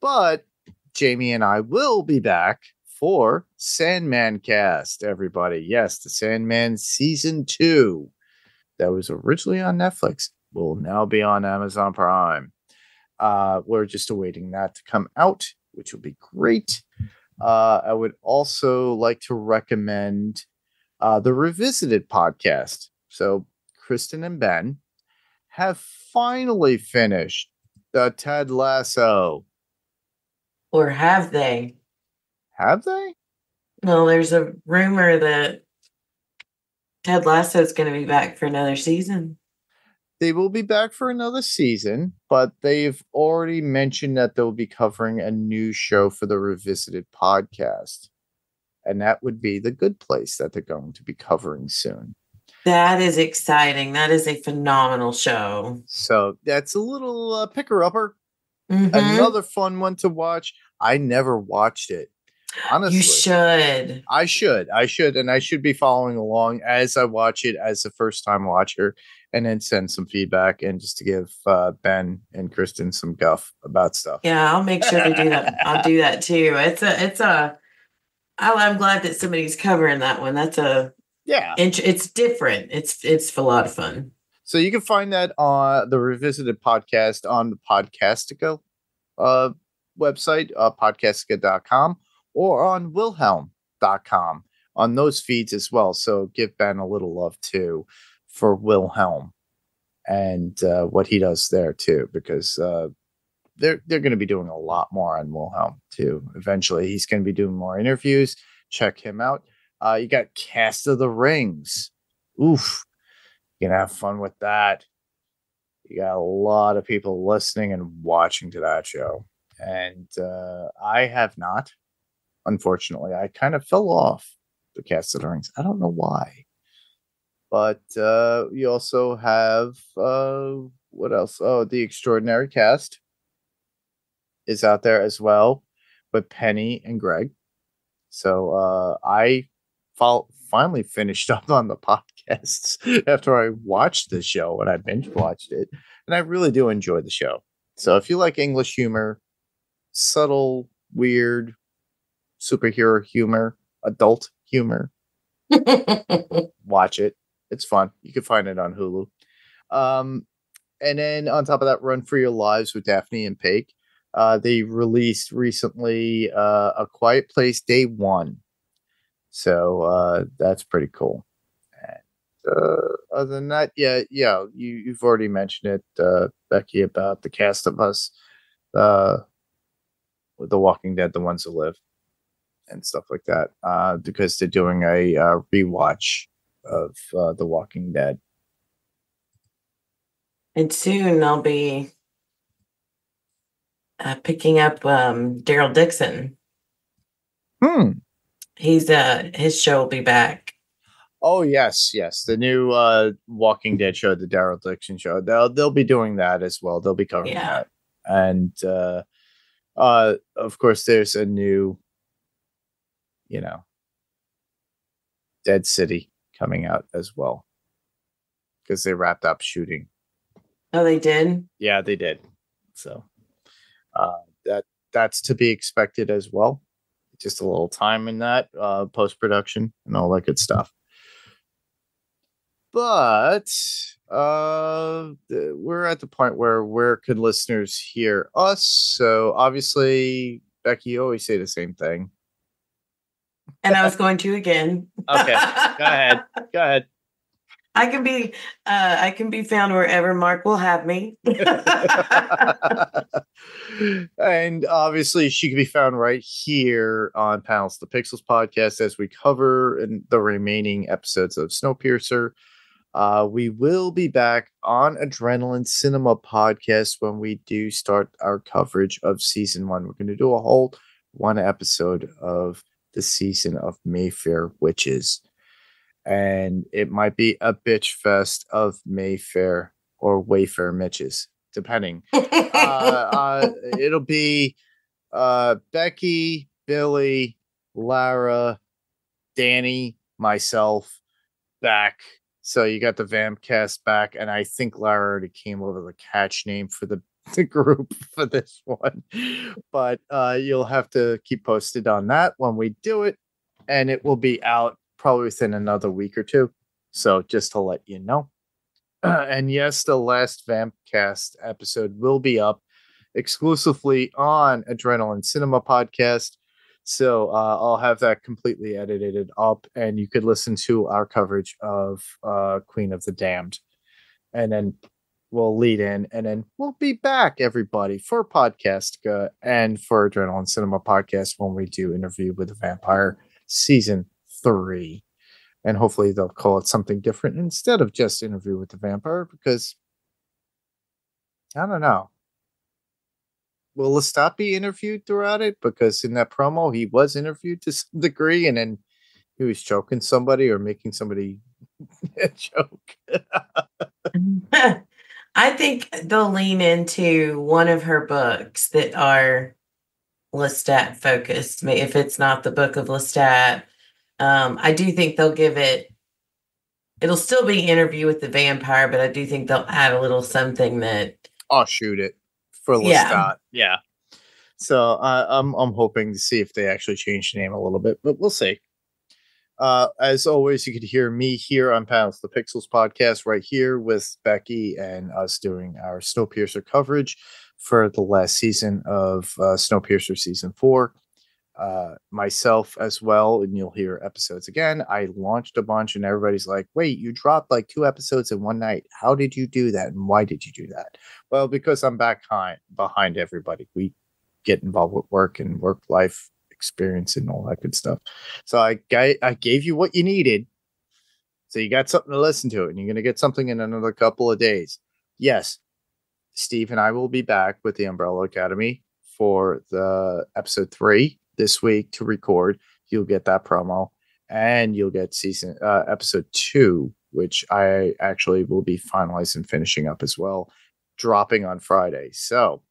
But Jamie and I will be back for Sandman Cast, everybody. Yes, the Sandman season two that was originally on Netflix will now be on Amazon Prime. Uh, we're just awaiting that to come out, which will be great. Uh, I would also like to recommend uh, the Revisited podcast. So, Kristen and Ben have finally finished the Ted Lasso. Or have they? Have they? Well, there's a rumor that Ted Lasso is going to be back for another season. They will be back for another season, but they've already mentioned that they'll be covering a new show for the Revisited podcast. And that would be The Good Place that they're going to be covering soon. That is exciting. That is a phenomenal show. So that's a little uh, picker upper. Mhm. Another fun one to watch. I never watched it. Honestly, You should. I should. I should. And I should be following along as I watch it as a first time watcher and then send some feedback and just to give uh, Ben and Kristen some guff about stuff. Yeah, I'll make sure to do that. I'll do that too. It's a, it's a, I'm glad that somebody's covering that one. That's a, Yeah. int- it's different. It's, it's a lot of fun. So you can find that on the Revisited podcast on the Podcastica uh, website, uh, podcastica.com, or on wilhelm.com on those feeds as well. So give Ben a little love too for Wilhelm and uh, what he does there too, because uh, they're they're going to be doing a lot more on Wilhelm too. Eventually, he's going to be doing more interviews. Check him out. Uh, you got Cast of the Rings. Oof, you're gonna have fun with that. You got a lot of people listening and watching to that show, and uh, I have not. Unfortunately, I kind of fell off the Cast of the Rings. I don't know why but uh, you also have uh, what else? Oh, the Extraordinary Cast is out there as well with Penny and Greg. So uh, I finally finished (laughs) up on the podcasts after I watched the show and I binge watched it, and I really do enjoy the show. So if you like English humor, subtle, weird, superhero humor, adult humor, (laughs) watch it. It's fun. You can find it on Hulu. Um, and then on top of that, Run for Your Lives with Daphne and Paige. Uh, they released recently uh, A Quiet Place Day One. So uh, that's pretty cool. And, uh, other than that, yeah, yeah, you, you've already mentioned it, uh, Becky, about the cast of us, uh, with The Walking Dead, the ones who live, and stuff like that, uh, because they're doing a uh, rewatch of uh, The Walking Dead. and soon I'll be uh, picking up um, Daryl Dixon. Hmm. He's uh his show will be back. Oh yes, yes. The new uh Walking Dead show, the Daryl Dixon show. They'll they'll be doing that as well. They'll be covering Yeah. that. And uh uh of course there's a new you know Dead City coming out as well. Because they wrapped up shooting. Oh, they did. Yeah, they did. So uh that that's to be expected as well. Just a little time in that uh post production and all that good stuff. But uh we're at the point where where can listeners hear us? So obviously Becky, you always say the same thing. And I was going to again. Okay, Go ahead. (laughs) Go ahead. I can be uh I can be found wherever Mark will have me. (laughs) and obviously, she can be found right here on Panels the Pixels podcast as we cover in the remaining episodes of Snowpiercer. Uh, we will be back on Adrenaline Cinema podcast when we do start our coverage of season one. We're going to do a whole one episode of the season of Mayfair Witches. and it might be a bitch fest of Mayfair or Wayfair Mitches, depending. (laughs) uh, uh, it'll be uh, Becky, Billy, Lara, Danny, myself back. So you got the Vampcast back, and I think Lara already came over the catch name for the, (laughs) the group for this one. But uh, you'll have to keep posted on that when we do it, and it will be out probably within another week or two. So just to let you know. (clears throat) and yes, the last Vampcast episode will be up exclusively on Adrenaline Cinema Podcast. So uh, I'll have that completely edited up, and you could listen to our coverage of uh, Queen of the Damned, and then we'll lead in, and then we'll be back, everybody, for podcast and for Adrenaline Cinema Podcast when we do interview with the Vampire season three, and hopefully they'll call it something different instead of just interview with the Vampire because I don't know will Lestat be interviewed throughout it? Because in that promo, he was interviewed to some degree, and then he was choking somebody or making somebody (laughs) choke. (laughs) (laughs) I think they'll lean into one of her books that are Lestat focused. If it's not the book of Lestat, um, I do think they'll give it. It'll still be interview with the vampire, but I do think they'll add a little something that. I'll shoot it for Lestat. Yeah. yeah. So uh, I'm I'm hoping to see if they actually change the name a little bit, but we'll see. Uh, as always, you could hear me here on Panels to Pixels podcast right here with Becky and us doing our Snowpiercer coverage for the last season of uh, Snowpiercer season four. Uh, myself as well, and you'll hear episodes again. I launched a bunch, and everybody's like, "Wait, you dropped like two episodes in one night. How did you do that? And why did you do that?" Well, because I'm back behind behind everybody. We get involved with work and work life experience and all that good stuff. So I I gave you what you needed. So you got something to listen to, and you're gonna get something in another couple of days. Yes, Steve and I will be back with the Umbrella Academy for the episode three this week to record. You'll get that promo, and you'll get season uh, episode two, which I actually will be finalizing finishing up as well, dropping on Friday. So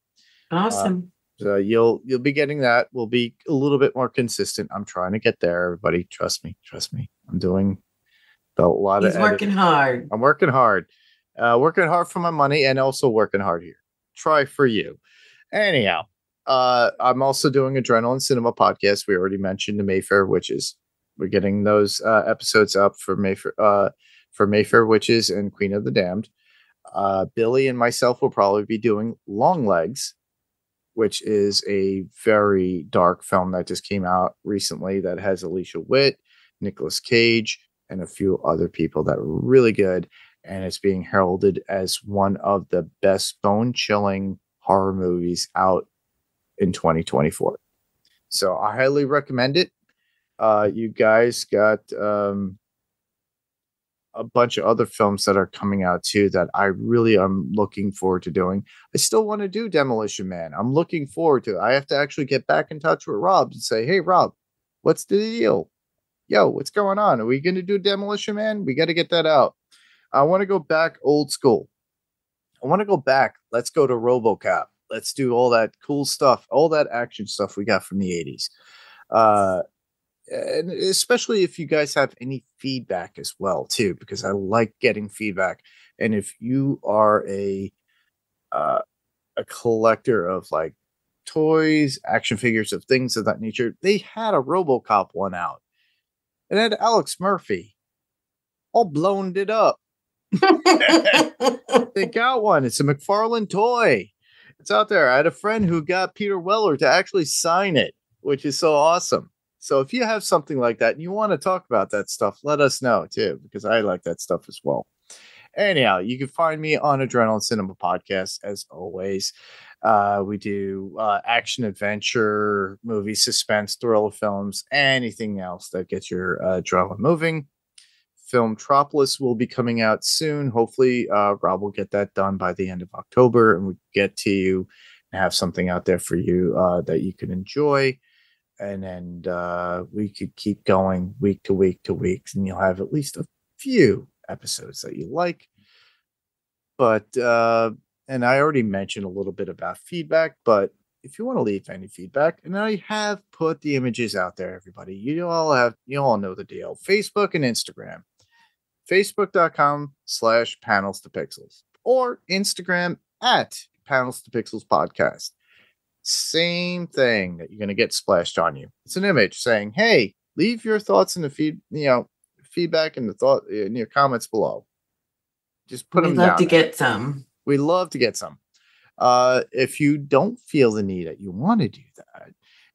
uh, awesome. Uh, so you'll you'll be getting that. We'll be a little bit more consistent. I'm trying to get there. Everybody, trust me. Trust me. I'm doing a lot He's of. working hard. I'm working hard. Uh, working hard for my money and also working hard here. Try for you. Anyhow, uh, I'm also doing Adrenaline Cinema podcast. We already mentioned the Mayfair Witches. We're getting those uh, episodes up for Mayfair uh, for Mayfair Witches and Queen of the Damned. Uh, Billy and myself will probably be doing Longlegs which is a very dark film that just came out recently that has Alicia Witt, Nicolas Cage, and a few other people that are really good. And it's being heralded as one of the best bone chilling horror movies out in 2024. So I highly recommend it. Uh, you guys got um, a bunch of other films that are coming out too that I really am looking forward to doing. I still want to do Demolition Man. I'm looking forward to it. I have to actually get back in touch with Rob and say, hey, Rob, what's the deal? Yo, what's going on? Are we going to do Demolition Man? We got to get that out. I want to go back old school. I want to go back. Let's go to Robocop. Let's do all that cool stuff, all that action stuff we got from the 80s. Uh, and especially if you guys have any feedback as well too because i like getting feedback. And if you are a uh, a collector of like toys action figures of things of that nature they had a robocop one out. And had alex murphy all blown it up. (laughs) They (laughs) got one. It's a mcfarlane toy. It's out there. I had a friend who got peter weller to actually sign it which is so awesome so if you have something like that and you want to talk about that stuff, let us know too, because I like that stuff as well. Anyhow, you can find me on Adrenaline Cinema Podcast as always. Uh, we do uh, action, adventure, movie, suspense, thriller films, anything else that gets your uh, adrenaline moving. Filmtropolis will be coming out soon. Hopefully, uh, Rob will get that done by the end of October, and we get to you and have something out there for you uh, that you can enjoy and then uh, we could keep going week to week to weeks, and you'll have at least a few episodes that you like. But uh, and I already mentioned a little bit about feedback, but if you want to leave any feedback, and I have put the images out there, everybody. You all have you all know the deal. Facebook and Instagram. Facebook.com slash panels to pixels or Instagram at panels to pixels podcast. Same thing that you're going to get splashed on you. It's an image saying, "Hey, leave your thoughts in the feed, you know, feedback in the thought in your comments below." Just put We'd them love down to get some. We love to get some. Uh, if you don't feel the need that you want to do that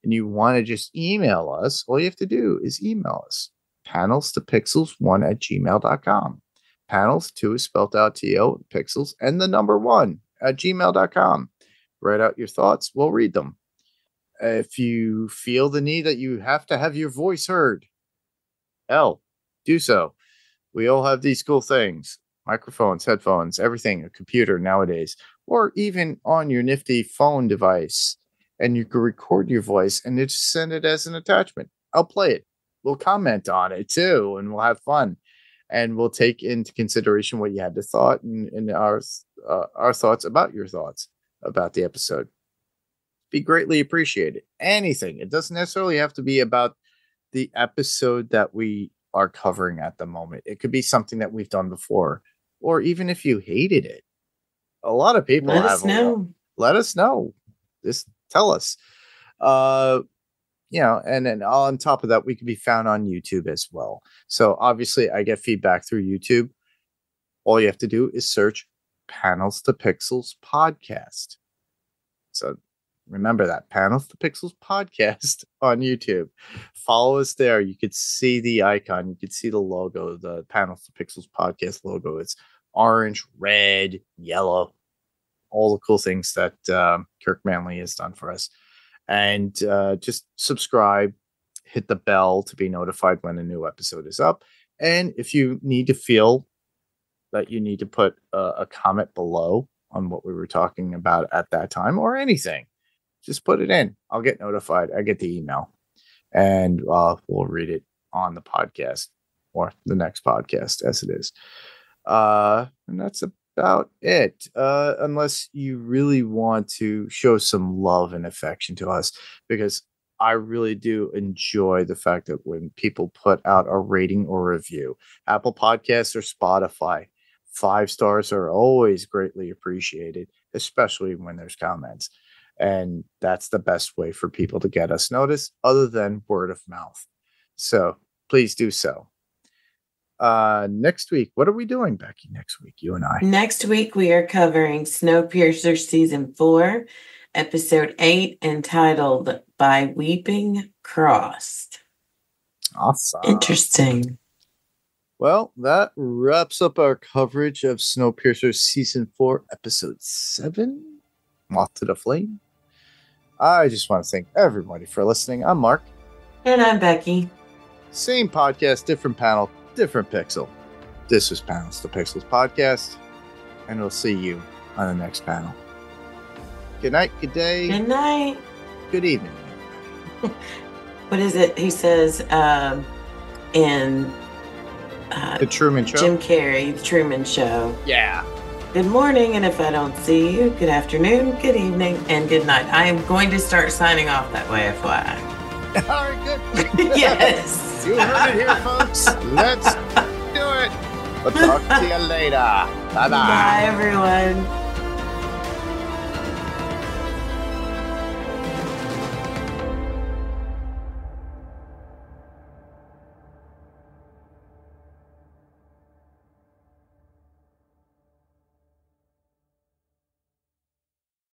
and you want to just email us, all you have to do is email us panels to pixels1 at gmail.com. Panels 2 is spelled out T O pixels and the number 1 at gmail.com. Write out your thoughts. We'll read them. If you feel the need that you have to have your voice heard, hell, do so. We all have these cool things microphones, headphones, everything, a computer nowadays, or even on your nifty phone device. And you can record your voice and just send it as an attachment. I'll play it. We'll comment on it too, and we'll have fun. And we'll take into consideration what you had to thought and, and our uh, our thoughts about your thoughts about the episode. Be greatly appreciated. Anything. It doesn't necessarily have to be about the episode that we are covering at the moment. It could be something that we've done before, or even if you hated it. A lot of people Let us lot- know. let us know. Just tell us. Uh you know, and then on top of that, we can be found on YouTube as well. So obviously, I get feedback through YouTube. All you have to do is search Panels to Pixels podcast. So remember that Panels to Pixels podcast (laughs) on YouTube. Follow us there. You could see the icon, you could see the logo, the Panels to Pixels podcast logo. It's orange, red, yellow, all the cool things that um, Kirk Manley has done for us. And uh, just subscribe, hit the bell to be notified when a new episode is up. And if you need to feel that you need to put a, a comment below on what we were talking about at that time or anything, just put it in. I'll get notified. I get the email and uh, we'll read it on the podcast or the next podcast as it is. Uh, and that's about it. Uh, unless you really want to show some love and affection to us, because I really do enjoy the fact that when people put out a rating or review, Apple Podcasts or Spotify, five stars are always greatly appreciated, especially when there's comments. And that's the best way for people to get us noticed, other than word of mouth. So please do so. Uh, next week, what are we doing, Becky? Next week, you and I. Next week, we are covering Snowpiercer Season 4, Episode 8, entitled By Weeping Crossed. Awesome. Interesting. Well, that wraps up our coverage of Snowpiercer Season 4, Episode 7 Moth to the Flame. I just want to thank everybody for listening. I'm Mark. And I'm Becky. Same podcast, different panel, different pixel. This is Panels to Pixels podcast, and we'll see you on the next panel. Good night, good day, Good night. good evening. (laughs) What is it? He says um, in uh, The Truman Show. Jim Carrey, The Truman Show. yeah. Good morning, and if I don't see you, good afternoon, good evening, and good night. I am going to start signing off that way, FYI. (laughs) All right, good. (laughs) yes. (laughs) You heard it here, folks. Let's do it. We'll talk to you later. Bye bye. Bye, everyone.